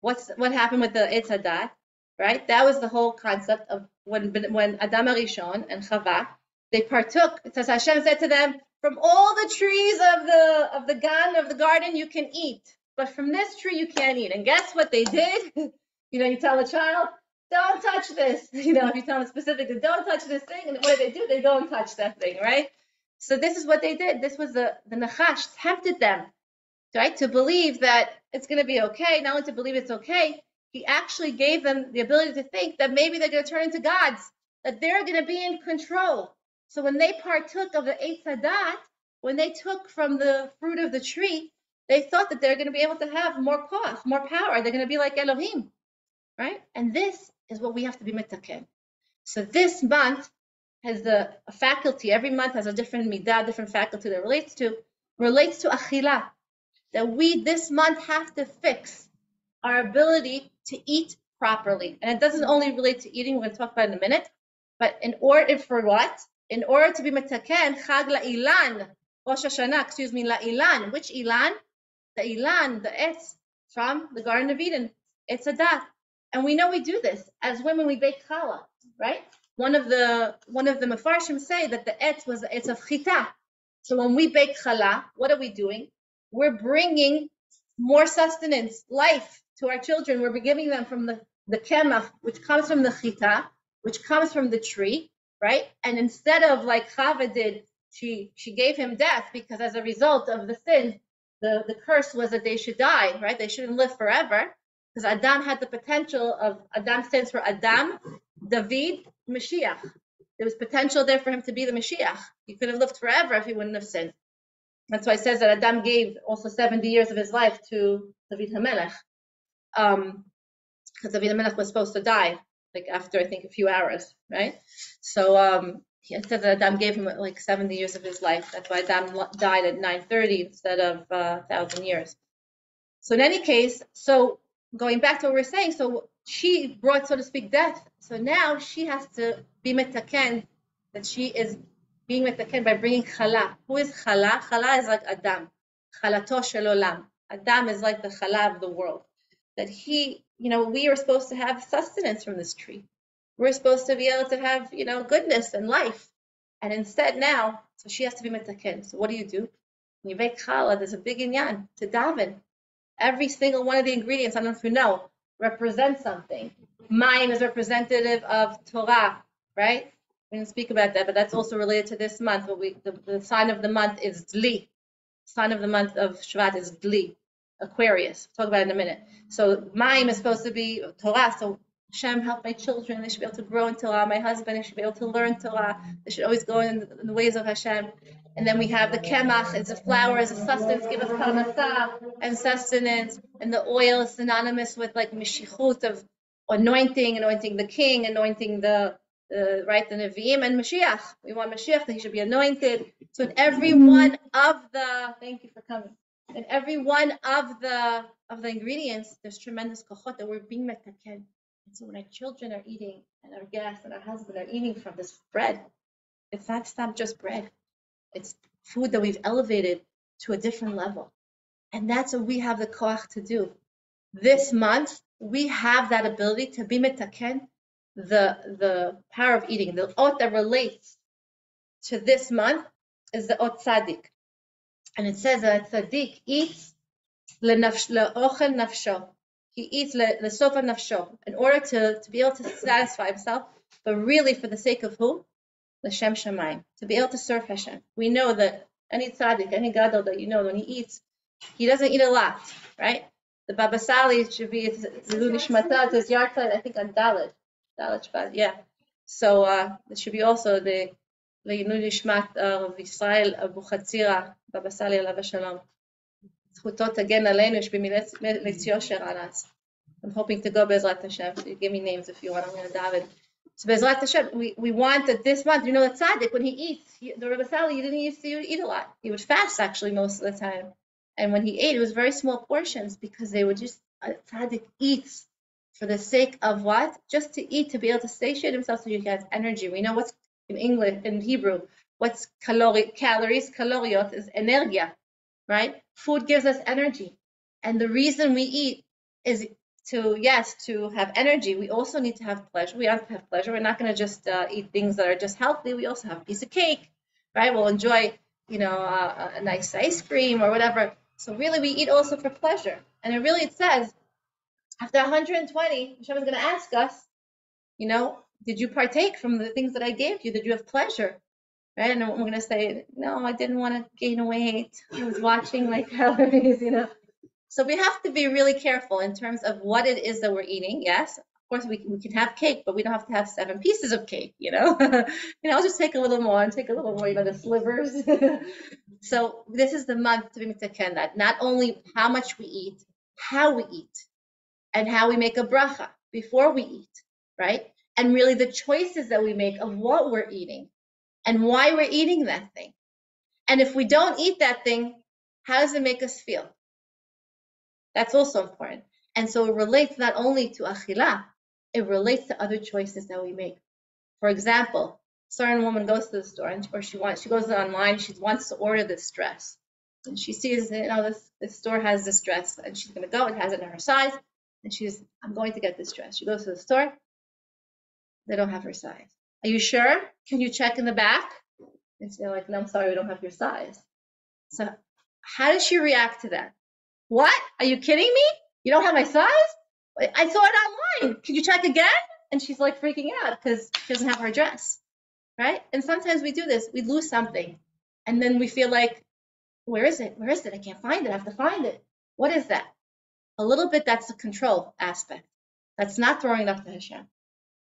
What's what happened with the Eitz Hadat? Right. That was the whole concept of when when Adam HaRishon and Chava they partook. It says Hashem said to them, "From all the trees of the of the gan of the garden you can eat, but from this tree you can't eat." And guess what they did? you know, you tell a child, "Don't touch this." You know, if you tell them specifically, "Don't touch this thing," and what do they do? They and touch that thing, right? So this is what they did. This was the the Nachash tempted them, right, to believe that it's going to be okay. Not only to believe it's okay, he actually gave them the ability to think that maybe they're going to turn into gods, that they're going to be in control. So when they partook of the Eitz Hadat, when they took from the fruit of the tree, they thought that they're going to be able to have more koach, more power. They're going to be like Elohim, right? And this is what we have to be mitaken. So this month has the faculty. Every month has a different midah, different faculty that relates to relates to achila. That we this month have to fix our ability to eat properly, and it doesn't only relate to eating. We're going to talk about in a minute. But in order for what? In order to be metaken, Chag La'ilan, Rosh Hashanah, excuse me, La'ilan. Which Ilan? The Ilan, the Etz from the Garden of Eden. Etz HaDaat. And we know we do this. As women, we bake challah, right? One of the one of the Mefarshim say that the Etz was the Etz of Chita. So when we bake challah, what are we doing? We're bringing more sustenance, life to our children. We're giving them from the, the kemach, which comes from the chita, which comes from the tree, right? And instead of like Chava did, she she gave him death because as a result of the sin, the, the curse was that they should die, right? They shouldn't live forever. Because Adam had the potential of Adam stands for Adam, David, Mashiach. There was potential there for him to be the Mashiach. He could have lived forever if he wouldn't have sinned. That's why it says that Adam gave also 70 years of his life to David HaMelech. Um, because David HaMelech was supposed to die like after I think a few hours, right? So um, he said that Adam gave him like 70 years of his life. That's why Adam died at 930 instead of uh, 1,000 years. So in any case, so going back to what we are saying, so she brought, so to speak, death. So now she has to be metaken, that she is being metaken by bringing chala. Who is chala? Chala is like Adam. Chalato shel olam. Adam is like the chala of the world. That he you know, we are supposed to have sustenance from this tree. We're supposed to be able to have, you know, goodness and life. And instead now, so she has to be metakin. So what do you do? You make challah, there's a big inyan to daven. Every single one of the ingredients, I don't know if you know, represents something. Mayim is representative of Torah, right? We didn't speak about that, but that's also related to this month. But we, the, the sign of the month is Dli. Sign of the month of Shvat is Dli. Aquarius. We'll talk about in a minute. So Mayim is supposed to be Torah. So Hashem, help my children. They should be able to grow in Torah. My husband, they should be able to learn Torah. They should always go in the ways of Hashem. And then we have the kemach, it's a flour, it's a sustenance, give us parnasah and sustenance. And the oil is synonymous with like mishichut of anointing, anointing the king, anointing the uh, right the Nevi'im and Mashiach. We want Mashiach that he should be anointed. So in every one of the, thank you for coming in every one of the of the ingredients, there's tremendous kochot that we're being metaken. And so when our children are eating and our guests and our husband are eating from this bread, it's not, it's not just bread. It's food that we've elevated to a different level. And that's what we have the koach to do. This month, we have that ability to be metaken, the, the power of eating. The ot that relates to this month is the ot tzaddik. And it says that tzaddik eats le'ochel nafsho. He eats le'sofa nafsho in order to, to be able to satisfy himself, but really for the sake of who? L'shem Shamayim, to be able to serve Hashem. We know that any tzaddik, any gadol that you know, when he eats, he doesn't eat a lot, right? The Baba Sali should be Zilu Nishmata, his yard I think on Dalit. Dalit yeah. So uh, it should be also the לעילוי נשמת הרב ישראל אבוחצירא, בבא סאלי עליו השלום. זכותו תגן עלינו, יש במליץ יושר על us. I'm hoping to go Bezrat Hashem. So you give me names if you want. I'm going to David. So Bezrat Hashem, we, we want that this month, you know, the tzaddik, when he eats, he, the Rebbe Sali, he didn't used to eat a lot. He would fast actually most of the time. And when he ate, it was very small portions because they would just, a tzaddik eats for the sake of what? Just to eat, to be able to satiate himself so he has energy. We know what's in English, in Hebrew, what's calori- calories, caloriot is energia, right? Food gives us energy. And the reason we eat is to, yes, to have energy. We also need to have pleasure. We have to have pleasure. We're not going to just uh, eat things that are just healthy. We also have a piece of cake, right? We'll enjoy, you know, a nice ice cream or whatever. So really, we eat also for pleasure. And it really, it says, after 120, Hashem is going to ask us, you know, did you partake from the things that I gave you? Did you have pleasure? Right? And we're going to say, no, I didn't want to gain weight. I was watching my calories, you know. So we have to be really careful in terms of what it is that we're eating. Yes, of course we can, we can have cake, but we don't have to have seven pieces of cake, you know. you know, I'll just take a little more and take a little more, you know, the slivers. so this is the month to be mitaken that not only how much we eat, how we eat, and how we make a bracha before we eat, right? And really the choices that we make of what we're eating and why we're eating that thing. And if we don't eat that thing, how does it make us feel? That's also important. And so it relates not only to achila, it relates to other choices that we make. For example, certain woman goes to the store and or she wants she goes online, she wants to order this dress. And she sees, you know, this this store has this dress and she's gonna go, it has it in her size, and she's, I'm going to get this dress. She goes to the store, they don't have her size. Are you sure? Can you check in the back? And they're like, no, I'm sorry, we don't have your size. So how does she react to that? What? Are you kidding me? You don't have my size? I saw it online. Can you check again? And she's like freaking out because she doesn't have her dress. Right? And sometimes we do this. We lose something. And then we feel like, where is it? Where is it? I can't find it. I have to find it. What is that? A little bit that's the control aspect. That's not throwing it up to Hashem.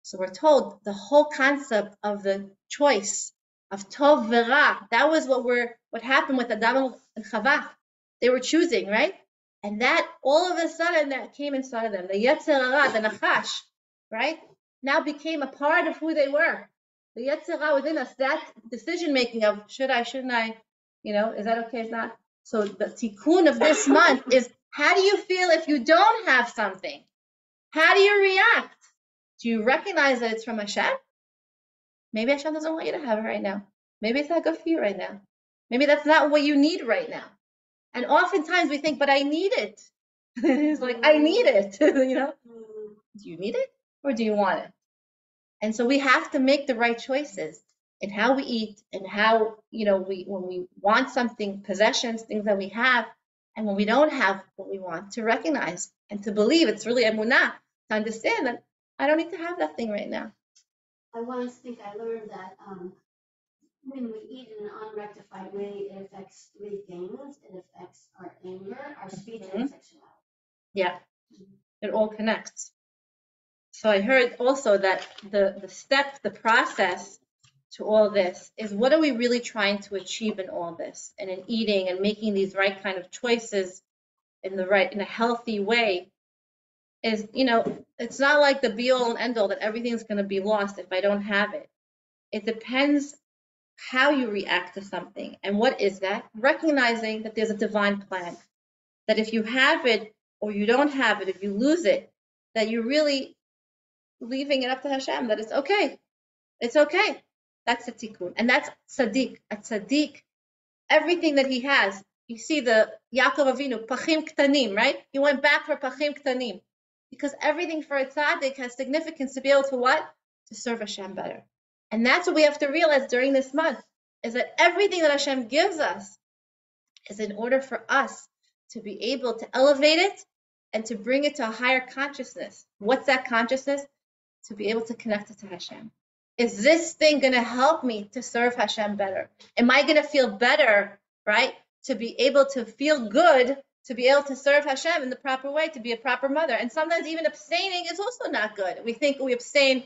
So we're told the whole concept of the choice of tov vera. That was what we're what happened with Adam and Chava. They were choosing, right? And that all of a sudden that came inside of them. The Yetzer the Nachash, right? Now became a part of who they were. The Yetzer within us, that decision making of should I, shouldn't I, you know, is that okay, is not? So the tikkun of this month is how do you feel if you don't have something? How do you react? Do you recognize that it's from Hashem? Maybe Hashem doesn't want you to have it right now. Maybe it's not good for you right now. Maybe that's not what you need right now. And oftentimes we think, but I need it. it's like, I need it. you know, mm-hmm. do you need it or do you want it? And so we have to make the right choices in how we eat and how, you know, we when we want something, possessions, things that we have, and when we don't have what we want, to recognize and to believe it's really emunah, to understand that I don't need to have that thing right now. I once think I learned that um, when we eat in an unrectified way, it affects three things. It affects our anger, our speech, and our sexuality. Yeah, it all connects. So I heard also that the, the step, the process to all this is what are we really trying to achieve in all this and in eating and making these right kind of choices in the right, in a healthy way is, you know, it's not like the be all and end all that everything's going to be lost if I don't have it. It depends how you react to something. And what is that? Recognizing that there's a divine plan. That if you have it or you don't have it, if you lose it, that you're really leaving it up to Hashem, that it's okay. It's okay. That's a tikkun. And that's tzaddik. A tzaddik, everything that he has. You see the Yaakov Avinu, pachim ktanim, right? He went back for pachim ktanim. Because everything for a tzaddik has significance to be able to what? To serve Hashem better. And that's what we have to realize during this month is that everything that Hashem gives us is in order for us to be able to elevate it and to bring it to a higher consciousness. What's that consciousness? To be able to connect it to Hashem. Is this thing going to help me to serve Hashem better? Am I going to feel better, right? To be able to feel good, to be able to serve Hashem in the proper way, to be a proper mother. And sometimes even abstaining is also not good. We think we abstain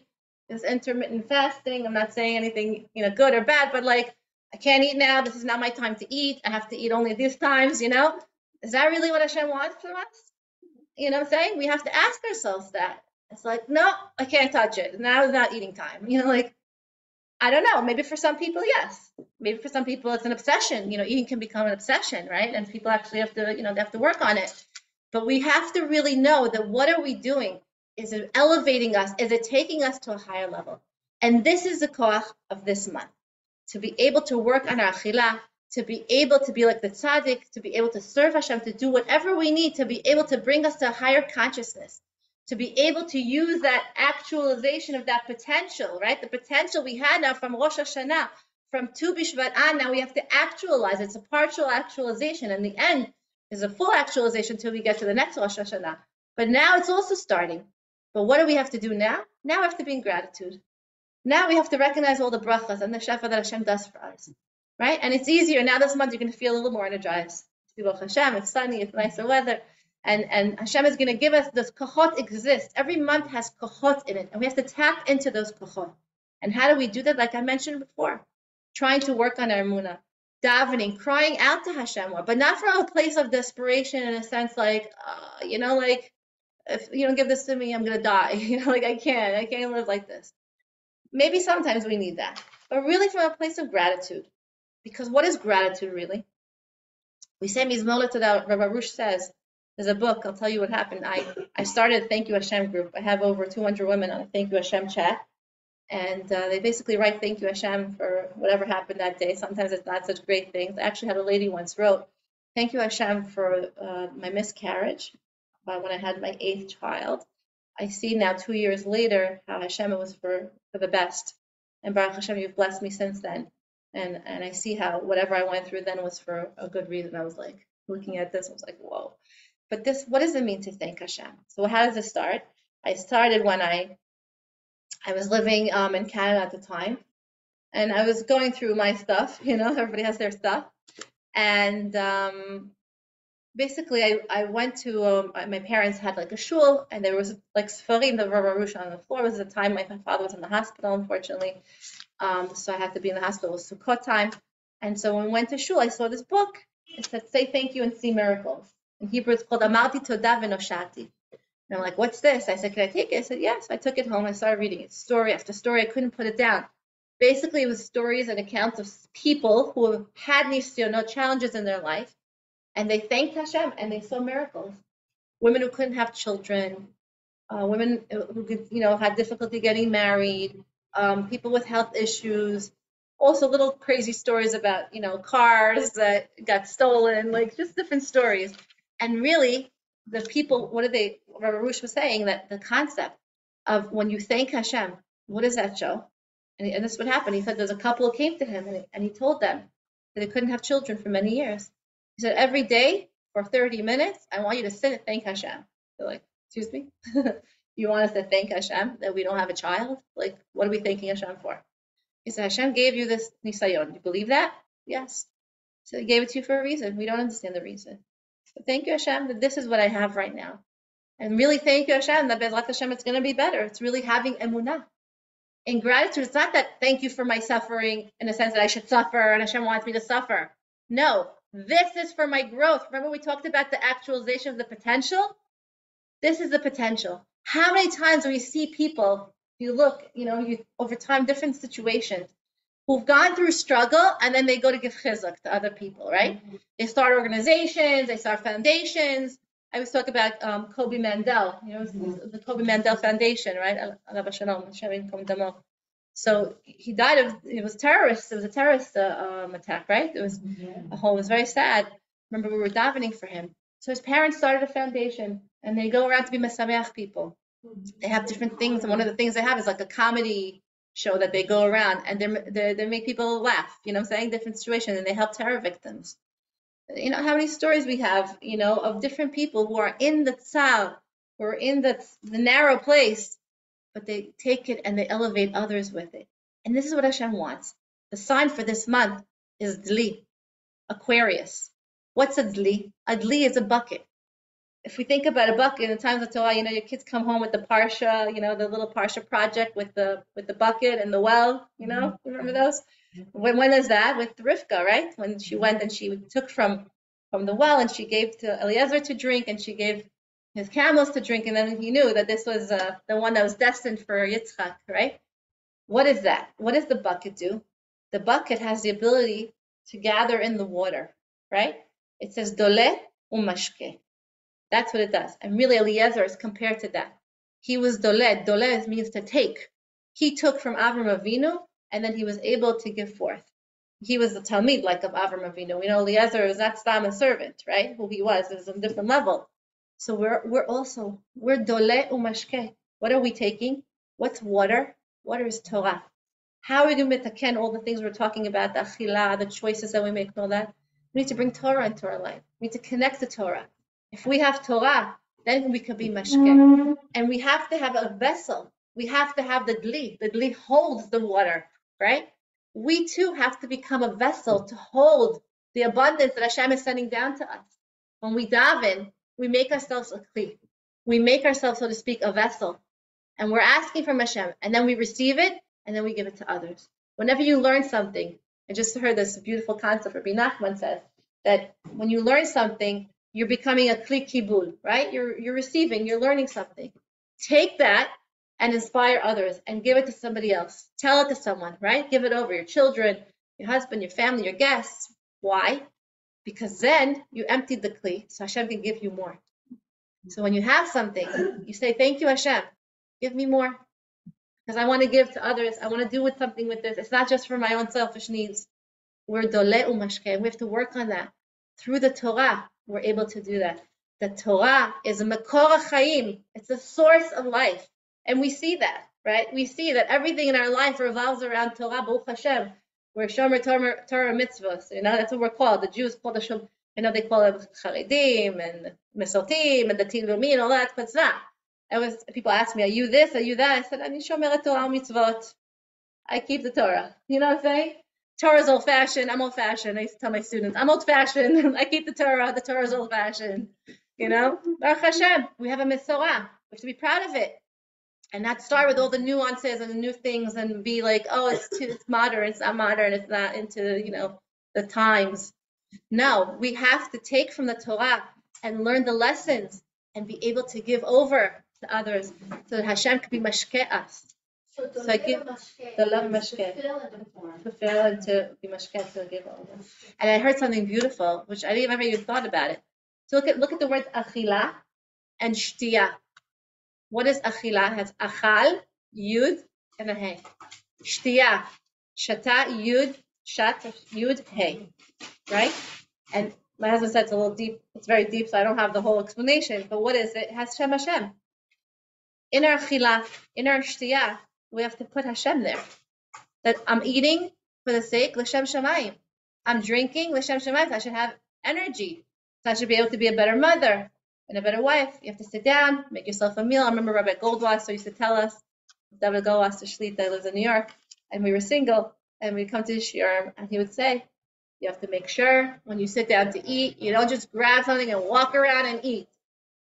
is intermittent fasting. I'm not saying anything, you know, good or bad, but like I can't eat now. This is not my time to eat. I have to eat only these times, you know? Is that really what Hashem wants from us? You know what I'm saying? We have to ask ourselves that. It's like, no, I can't touch it. Now is not eating time. You know, like I don't know. Maybe for some people, yes. Maybe for some people, it's an obsession. You know, eating can become an obsession, right? And people actually have to, you know, they have to work on it. But we have to really know that what are we doing? Is it elevating us? Is it taking us to a higher level? And this is the koach of this month, to be able to work on our achila, to be able to be like the tzaddik, to be able to serve Hashem, to do whatever we need to be able to bring us to a higher consciousness, to be able to use that actualization of that potential, right? The potential we had now from Rosh Hashanah, from Tu on, now we have to actualize. It's a partial actualization. And the end is a full actualization until we get to the next Rosh Hashanah. But now it's also starting. But what do we have to do now? Now we have to be in gratitude. Now we have to recognize all the brachas and the shefa that Hashem does for us, right? And it's easier now. This month you're going to feel a little more energized. It's sunny, it's nicer weather, and and Hashem is going to give us those kohot exist. Every month has kohot in it, and we have to tap into those kohot. And how do we do that? Like I mentioned before, trying to work on our muna, davening, crying out to Hashem but not from a place of desperation in a sense like, uh, you know, like if you don't give this to me, I'm gonna die. You know, like I can't, I can't live like this. Maybe sometimes we need that, but really from a place of gratitude. Because what is gratitude really? We say Mizmola to that Rabbi Arush says, there's a book, I'll tell you what happened. I, I started Thank You Hashem group. I have over 200 women on a Thank You Hashem chat. And uh, they basically write Thank You Hashem for whatever happened that day. Sometimes it's not such great things. I actually had a lady once wrote, Thank you Hashem for uh, my miscarriage uh, when I had my eighth child. I see now two years later how Hashem was for, for the best. And Baruch Hashem, you've blessed me since then. And and I see how whatever I went through then was for a good reason. I was like looking at this, I was like, whoa. But this, what does it mean to thank Hashem? So how does it start? I started when I I was living um, in Canada at the time, and I was going through my stuff. You know, everybody has their stuff, and um, basically I, I went to um, my parents had like a shul and there was like sfarim the Rav on the floor it was the time my father was in the hospital unfortunately um, so I had to be in the hospital it was Sukkot time and so when we went to shul I saw this book it said say thank you and see miracles in Hebrew it's called Amarti Todah V'Noshati. And I'm like what's this? I said can I take it? I said yes. I took it home I started reading it. Story after story. I couldn't put it down. Basically it was stories and accounts of people who had no challenges in their life and they thanked Hashem and they saw miracles. Women who couldn't have children, uh, women who could, you know, had difficulty getting married, um, people with health issues, also little crazy stories about, you know, cars that got stolen, like just different stories. And really, the people, what are they, Rabbi Arush was saying that the concept of when you thank Hashem, what does that show? And, and this is what happened. He said there's a couple who came to him and, and he told them that they couldn't have children for many years. He said, every day for 30 minutes, I want you to sit and thank Hashem. They're like, excuse me? you want us to thank Hashem that we don't have a child? Like, what are we thanking Hashem for? He said, Hashem gave you this nisayon. Do you believe that? Yes. So he gave it to you for a reason. We don't understand the reason. Thank you, Hashem, that this is what I have right now. And really thank you, Hashem, that Bezrat Hashem, it's going to be better. It's really having emunah. In gratitude, it's not that thank you for my suffering in the sense that I should suffer and Hashem wants me to suffer. No, this is for my growth. Remember, we talked about the actualization of the potential? This is the potential. How many times do we see people, you look, you know, you, over time, different situations, who've gone through struggle and then they go to give chizuk to other people, right? Mm-hmm. They start organizations, they start foundations. I was talking about um, Koby Mandell, you know, mm-hmm. the Koby Mandell Foundation, right? So he died of it was terrorist. It was a terrorist uh, um, attack, right? It was a whole. It was very sad. Remember, we were davening for him. So his parents started a foundation, and they go around to be mesameach people. They have different things, and one of the things they have is like a comedy show that they go around, and they they make people laugh. You know, I'm saying different situations, and they help terror victims. You know how many stories we have, you know, of different people who are in the tzal, who are in the the narrow place, but they take it and they elevate others with it. And this is what Hashem wants. The sign for this month is Dli, Aquarius. What's a Dli? A Dli is a bucket. If we think about a bucket in the times of Torah, you know, your kids come home with the Parsha, you know, the little Parsha project with the with the bucket and the well, you know, remember those? When when is that? With Rivka, right? When she went and she took from from the well and she gave to Eliezer to drink and she gave his camels to drink, and then he knew that this was uh, the one that was destined for Yitzchak, right? What is that? What does the bucket do? The bucket has the ability to gather in the water, right? It says dole umashke. That's what it does. And really, Eliezer is compared to that. He was dole. Dole means to take. He took from Avram Avinu, and then he was able to give forth. He was the Talmud, like of Avram Avinu. We know Eliezer was not Stam a servant, right? Who he was, it was on a different level. So we're we're also we're dole umashke. What are we taking? What's water? Water is Torah. How are we going to metaken all the things we're talking about, the achila, the choices that we make, and all that? We need to bring Torah into our life. We need to connect to Torah. If we have Torah, then we can be mm-hmm. mashke. And we have to have a vessel. We have to have the dli. The dli holds the water, right? We too have to become a vessel to hold the abundance that Hashem is sending down to us. When we daven, we make ourselves a kli. We make ourselves, so to speak, a vessel. And we're asking from Hashem. And then we receive it, and then we give it to others. Whenever you learn something, I just heard this beautiful concept Rabbi Nachman says that when you learn something, you're becoming a kli kibul, right? You're you're receiving, you're learning something. Take that and inspire others and give it to somebody else. Tell it to someone, right? Give it over your children, your husband, your family, your guests. Why? Because then you emptied the kli, so Hashem can give you more. So when you have something, you say, Thank you, Hashem. Give me more. Because I want to give to others. I want to do with something with this. It's not just for my own selfish needs. We're dole umashke. We have to work on that. Through the Torah, we're able to do that. The Torah is a makor chaim. It's the source of life. And we see that, right? We see that everything in our life revolves around Torah, Baruch Hashem. We're Shomer Torah, Torah mitzvahs. You know, that's what we're called. The Jews call the Shom, you know, they call it Charedim and Mesotim and the Tilumi and all that, but it's not. I was people ask me, "Are you this? Are you that?" I said, "I'm shomer Torah mitzvot." I keep the Torah. You know what I'm saying? Torah's old fashioned. I'm old fashioned. I used to tell my students, "I'm old fashioned. I keep the Torah. The Torah's old fashioned." You know, Baruch Hashem. We have a mitzvah. We have to be proud of it, and not start with all the nuances and the new things, and be like, "Oh, it's too, it's modern. It's not modern. It's not into you know the times." No, we have to take from the Torah and learn the lessons and be able to give over to others so that Hashem can be mashke us, So I give the love mashke. To fill in the form. to fill and to be mashke to give over. And I heard something beautiful, which I didn't ever even thought about it. So look at look at the words achila and shtia. What is achila? It has achal, yud, and a hey. Shtia, shata, yud, shat, yud, hey. Right? And my husband said it's a little deep, it's very deep, so I don't have the whole explanation. But what is it? It has Shem Hashem. In our chila, in our shtia, we have to put Hashem there. That I'm eating for the sake l'shem shemayim. I'm drinking l'shem shemayim. So I should have energy. So I should be able to be a better mother and a better wife. You have to sit down, make yourself a meal. I remember Rabbi Goldwasser used to tell us, David Goldwasser Shlita lives in New York, and we were single, and we'd come to shiur, and he would say, you have to make sure when you sit down to eat, you don't just grab something and walk around and eat.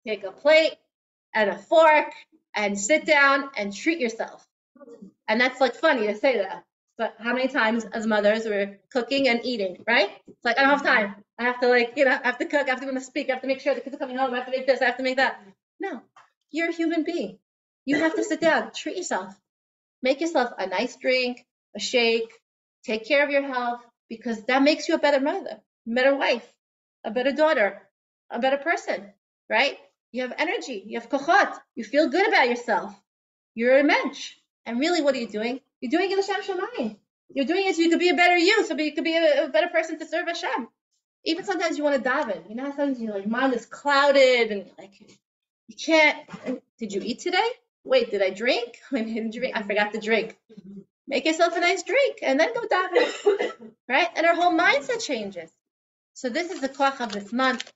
Take a plate and a fork and sit down and treat yourself. And that's like funny to say that. But how many times as mothers we're cooking and eating, right? It's like I don't have time. I have to like, you know, I have to cook, I have to to speak, I have to make sure the kids are coming home, I have to make this, I have to make that. No, you're a human being. You have to sit down, treat yourself. Make yourself a nice drink, a shake, take care of your health, because that makes you a better mother, better wife, a better daughter, a better person, right? You have energy, you have kochot, you feel good about yourself. You're a mensch. And really, what are you doing? You're doing it Hashem Shemayim. You're doing it so you could be a better you, so you could be a, a better person to serve Hashem. Even sometimes you want to daven. You know, how sometimes your like mind is clouded and like you can't. Did you eat today? Wait, did I drink? I didn't drink. I forgot to drink. Make yourself a nice drink and then go daven, right? And our whole mindset changes. So this is the koach of this month,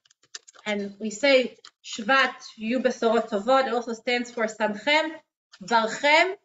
and we say Shvat Yu Tovot. It also stands for Samchem Varchem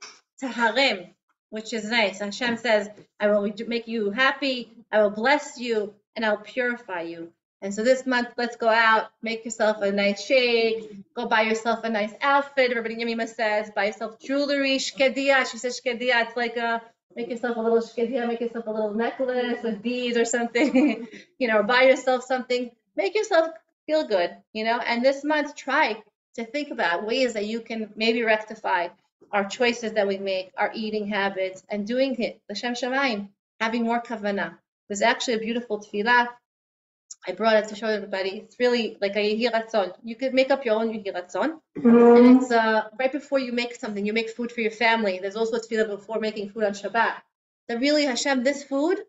Taharem, which is nice. Hashem says, "I will make you happy. I will bless you, and I'll purify you." And so this month, let's go out, make yourself a nice shake, go buy yourself a nice outfit. Everybody Yemima says, buy yourself jewelry, shkedia. She says shkedia, it's like a, make yourself a little shkedia, make yourself a little necklace with beads or something, you know, buy yourself something, make yourself feel good, you know. And this month, try to think about ways that you can maybe rectify our choices that we make, our eating habits, and doing it, L'Shem Shamayim, having more kavanah. There's actually a beautiful tefillah. I brought it to show everybody. It's really like a Yehi Ratzon. You could make up your own Yehi Ratzon. And it's uh, right before you make something, you make food for your family. There's also a tefillah before making food on Shabbat. That really, Hashem, this food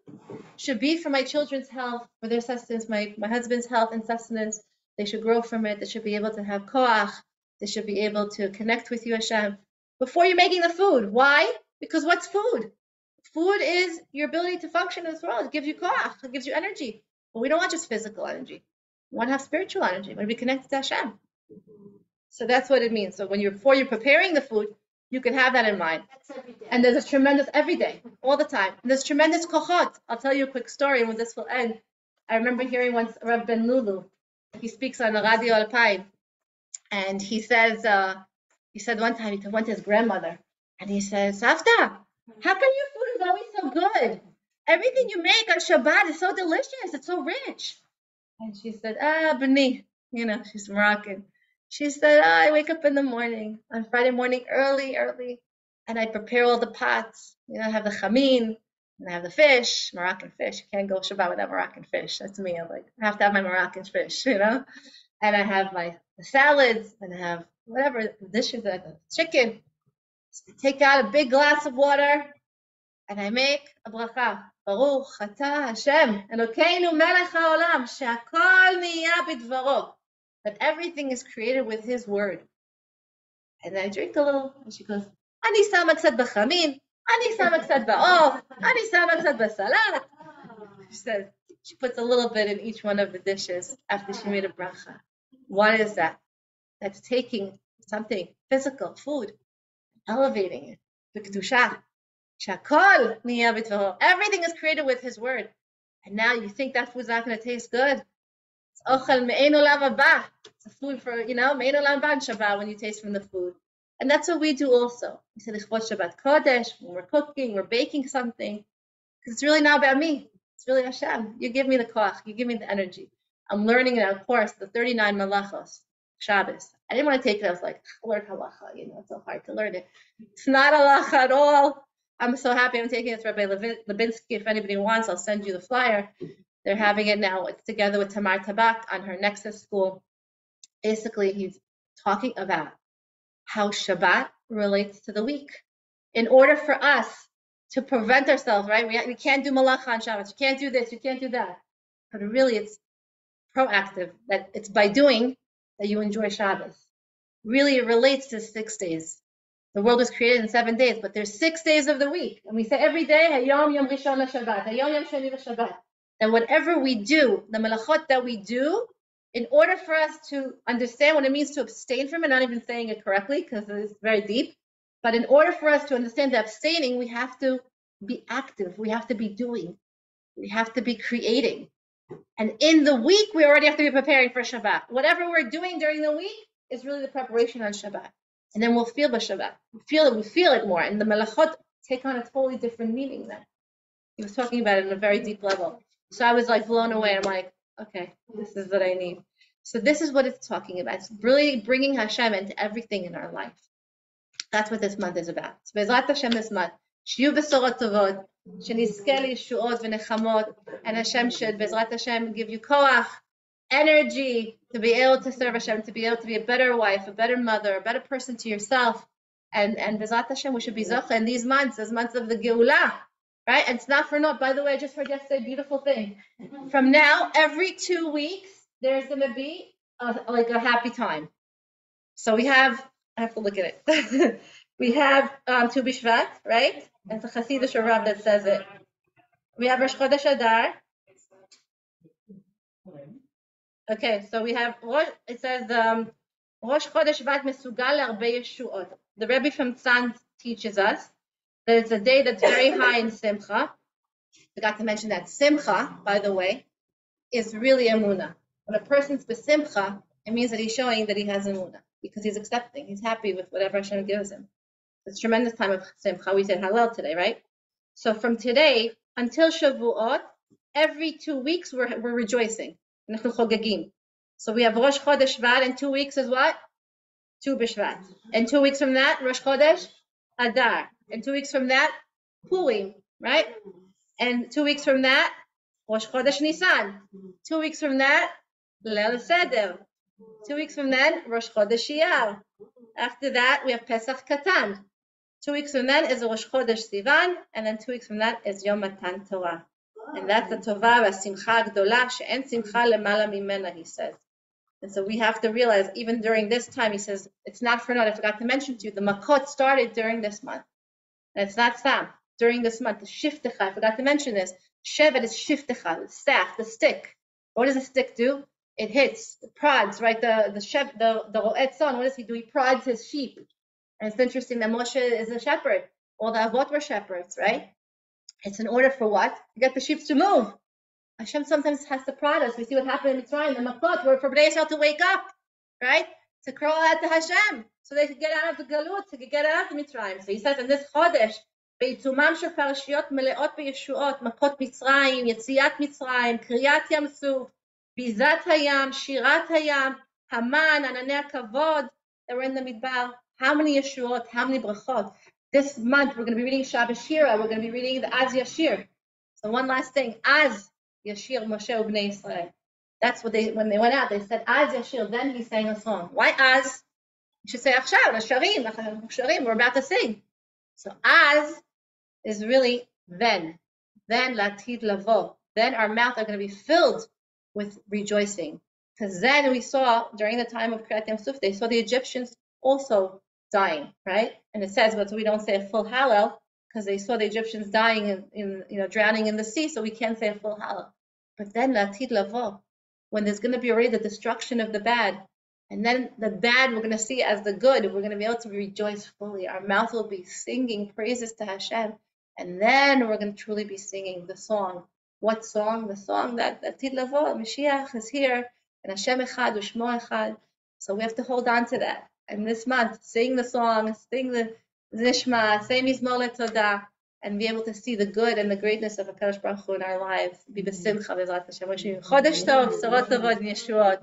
should be for my children's health, for their sustenance, my, my husband's health and sustenance. They should grow from it. They should be able to have koach. They should be able to connect with you, Hashem, before you're making the food. Why? Because what's food? Food is your ability to function in this world. It gives you koach. It gives you energy. But we don't want just physical energy. We want to have spiritual energy. We want to be connected to Hashem. So that's what it means. So when you're before you're preparing the food, you can have that in mind. That's every day. And there's a tremendous every day, all the time. And there's tremendous kochot. I'll tell you a quick story, and when this will end. I remember hearing once Rav Ben Lulu. He speaks on the Radio Alpine, and he says, uh, he said one time he went to his grandmother, and he says, Savta, how come your food is always so good? Everything you make on Shabbat is so delicious. It's so rich. And she said, Ah, B'ni, you know, she's Moroccan. She said, "Ah, I wake up in the morning, on Friday morning, early, early, and I prepare all the pots. You know, I have the chamin, and I have the fish, Moroccan fish. You can't go Shabbat without Moroccan fish. That's me. I'm like, I have to have my Moroccan fish, you know? And I have my salads, and I have whatever dishes, I have the chicken. So I take out a big glass of water, and I make a bracha. Baruch אתה Hashem, Elokeinu melech haolam, שהכל נהיה בדברו. That everything is created with His word. And I drink a little, and she goes, אני שמה קצת בחמין, אני שמה קצת בעוף, אני שמה קצת בסלט. She says, she puts a little bit in each one of the dishes after she made a bracha. What is that? that's taking something physical, food, elevating it. Shakol Everything is created with his word. And now you think that food's not going to taste good. It's ochel me'en olam. It's a food for, you know, me'en olam Shabbat when you taste from the food. And that's what we do also. We say Lichvot Shabbat Kodesh, when we're cooking, we're baking something. Because it's really not about me. It's really Hashem. You give me the koach. You give me the energy. I'm learning in of course, the 39 malachos. Shabbos. I didn't want to take it. I was like, learn halacha, you know, it's so hard to learn it. It's not halacha at all. I'm so happy I'm taking it. It's Rabbi Levin- Levinsky. If anybody wants, I'll send you the flyer. They're having it now. It's together with Tamar Tabak on her Nexus school. Basically, he's talking about how Shabbat relates to the week. In order for us to prevent ourselves, right? We, we can't do malacha on Shabbat. You can't do this. You can't do that. But really, it's proactive. That it's by doing that you enjoy Shabbos. Really, it relates to six days. The world was created in seven days, but there's six days of the week. And we say every day, Hayom Yom Rishon Shabbat, Hayom Yom Shabbat. Whatever we do, the melachot that we do, in order for us to understand what it means to abstain from it, not even saying it correctly because it's very deep, but in order for us to understand the abstaining, we have to be active. We have to be doing. We have to be creating. And in the week, we already have to be preparing for Shabbat. Whatever we're doing during the week is really the preparation on Shabbat. And then we'll feel the Shabbat. We feel it, we feel it more. And the melachot take on a totally different meaning then. He was talking about it in a very deep level. So I was like blown away. I'm like, okay, this is what I need. So this is what it's talking about. It's really bringing Hashem into everything in our life. That's what this month is about. So Hashem this month. שנזכה לישועות ונחמות, and Hashem should, Bezrat Hashem, give you koach, energy to be able to serve Hashem, to be able to be a better wife, a better mother, a better person to yourself. And and Bezrat Hashem, we should be zocha in these months, as months of the Geulah, right? And it's not for naught. By the way, I just heard yesterday a beautiful thing. From now, every two weeks, there's going to be a, like a happy time. So we have, I have to look at it. we have um, Tu B'Shvat, right? It's a Hasidic Rav that says it. We have Rosh Chodesh Adar. Okay, so we have it says um, Rosh Chodesh Shvat Mesugal Yeshuot. The Rebbe from Tzanz teaches us that it's a day that's very high in Simcha. Forgot to mention that Simcha, by the way, is really Emunah. When a person's besimcha, it means that he's showing that he has Emunah because he's accepting, he's happy with whatever Hashem gives him. It's tremendous time of Simcha. We said Hallel today, right? So from today until Shavuot, every two weeks we're, we're rejoicing. So we have Rosh Chodesh Vat, and two weeks is what? Tu B'Shvat. And two weeks from that, Rosh Chodesh Adar. And two weeks from that, Purim, right? And two weeks from that, Rosh Chodesh Nisan. Two weeks from that, Leil Seder. Two weeks from then, Rosh Chodesh Iyar. After that, we have Pesach Katan. Two weeks from then is Rosh Chodesh Sivan, and then two weeks from that is Yom Matan Torah. And that's the Tova והשמחה הגדולה, שאין שמחה למעלה ממנה, he says. And so we have to realize, even during this time, he says, it's not for naught. I forgot to mention to you, the Makot started during this month. And it's not Sam, during this month. The Shiftecha, I forgot to mention this. Shevet is Shiftecha, the staff, the stick. What does the stick do? It hits, it prods, right? The the shev, the the Ro'et son, what does he do? He prods his sheep. And it's interesting that Moshe is a shepherd. All the Avot were shepherds, right? It's in order for what? To get the sheep to move. Hashem sometimes has to prod us. We see what happened in Mitzrayim, the Makot, were for Bnei Israel to wake up, right? To crawl out to Hashem, so they could get out of the Galut, to get out of Mitzrayim. So he says in this Chodesh, בעיצומם של פרשיות מלאות בישועות, מכות מצרים, יציאת מצרים, קריעת ים סוף, ביזת הים, שירת הים, המן, ענני הכבוד, that were in the Midbar. How many yeshuot, how many brachot? This month we're going to be reading Shabbos Shira, we're going to be reading the Az Yashir. So one last thing, Az Yashir Moshe Bnei Israel. That's what they, when they went out, they said Az Yashir, then he sang a song. Why Az? You should say Achshav, Asharim, Asharim, we're about to sing. So Az is really then, then Latid Lavo. Then our mouth are going to be filled with rejoicing. Because then we saw during the time of Kriyat Yam Suf, they saw the Egyptians also dying, right? And it says, but we don't say a full Hallel because they saw the Egyptians dying in, in, you know, drowning in the sea, so we can't say a full Hallel. But then latid lavo, when there's going to be already the destruction of the bad, and then the bad we're going to see as the good, we're going to be able to rejoice fully. Our mouth will be singing praises to Hashem. And then we're going to truly be singing the song. What song? The song that that Lavo, Mashiach is here, and Hashem Echad, Ushmo Echad. So we have to hold on to that. And this month, sing the song, sing the Nishmat, say Mizmor Todah, and be able to see the good and the greatness of HaKadosh Baruch Hu in our lives. Be besimcha b'ezrat Hashem. Wishing Chodesh Tov, Sorot Tovot, and Yeshuot.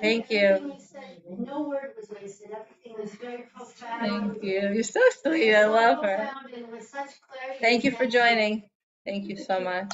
Thank you. Everything he said, No word was wasted, everything was very profound. Thank you. You're so sweet. I love her. profound and with such clarity. Thank you for joining. Thank you so much.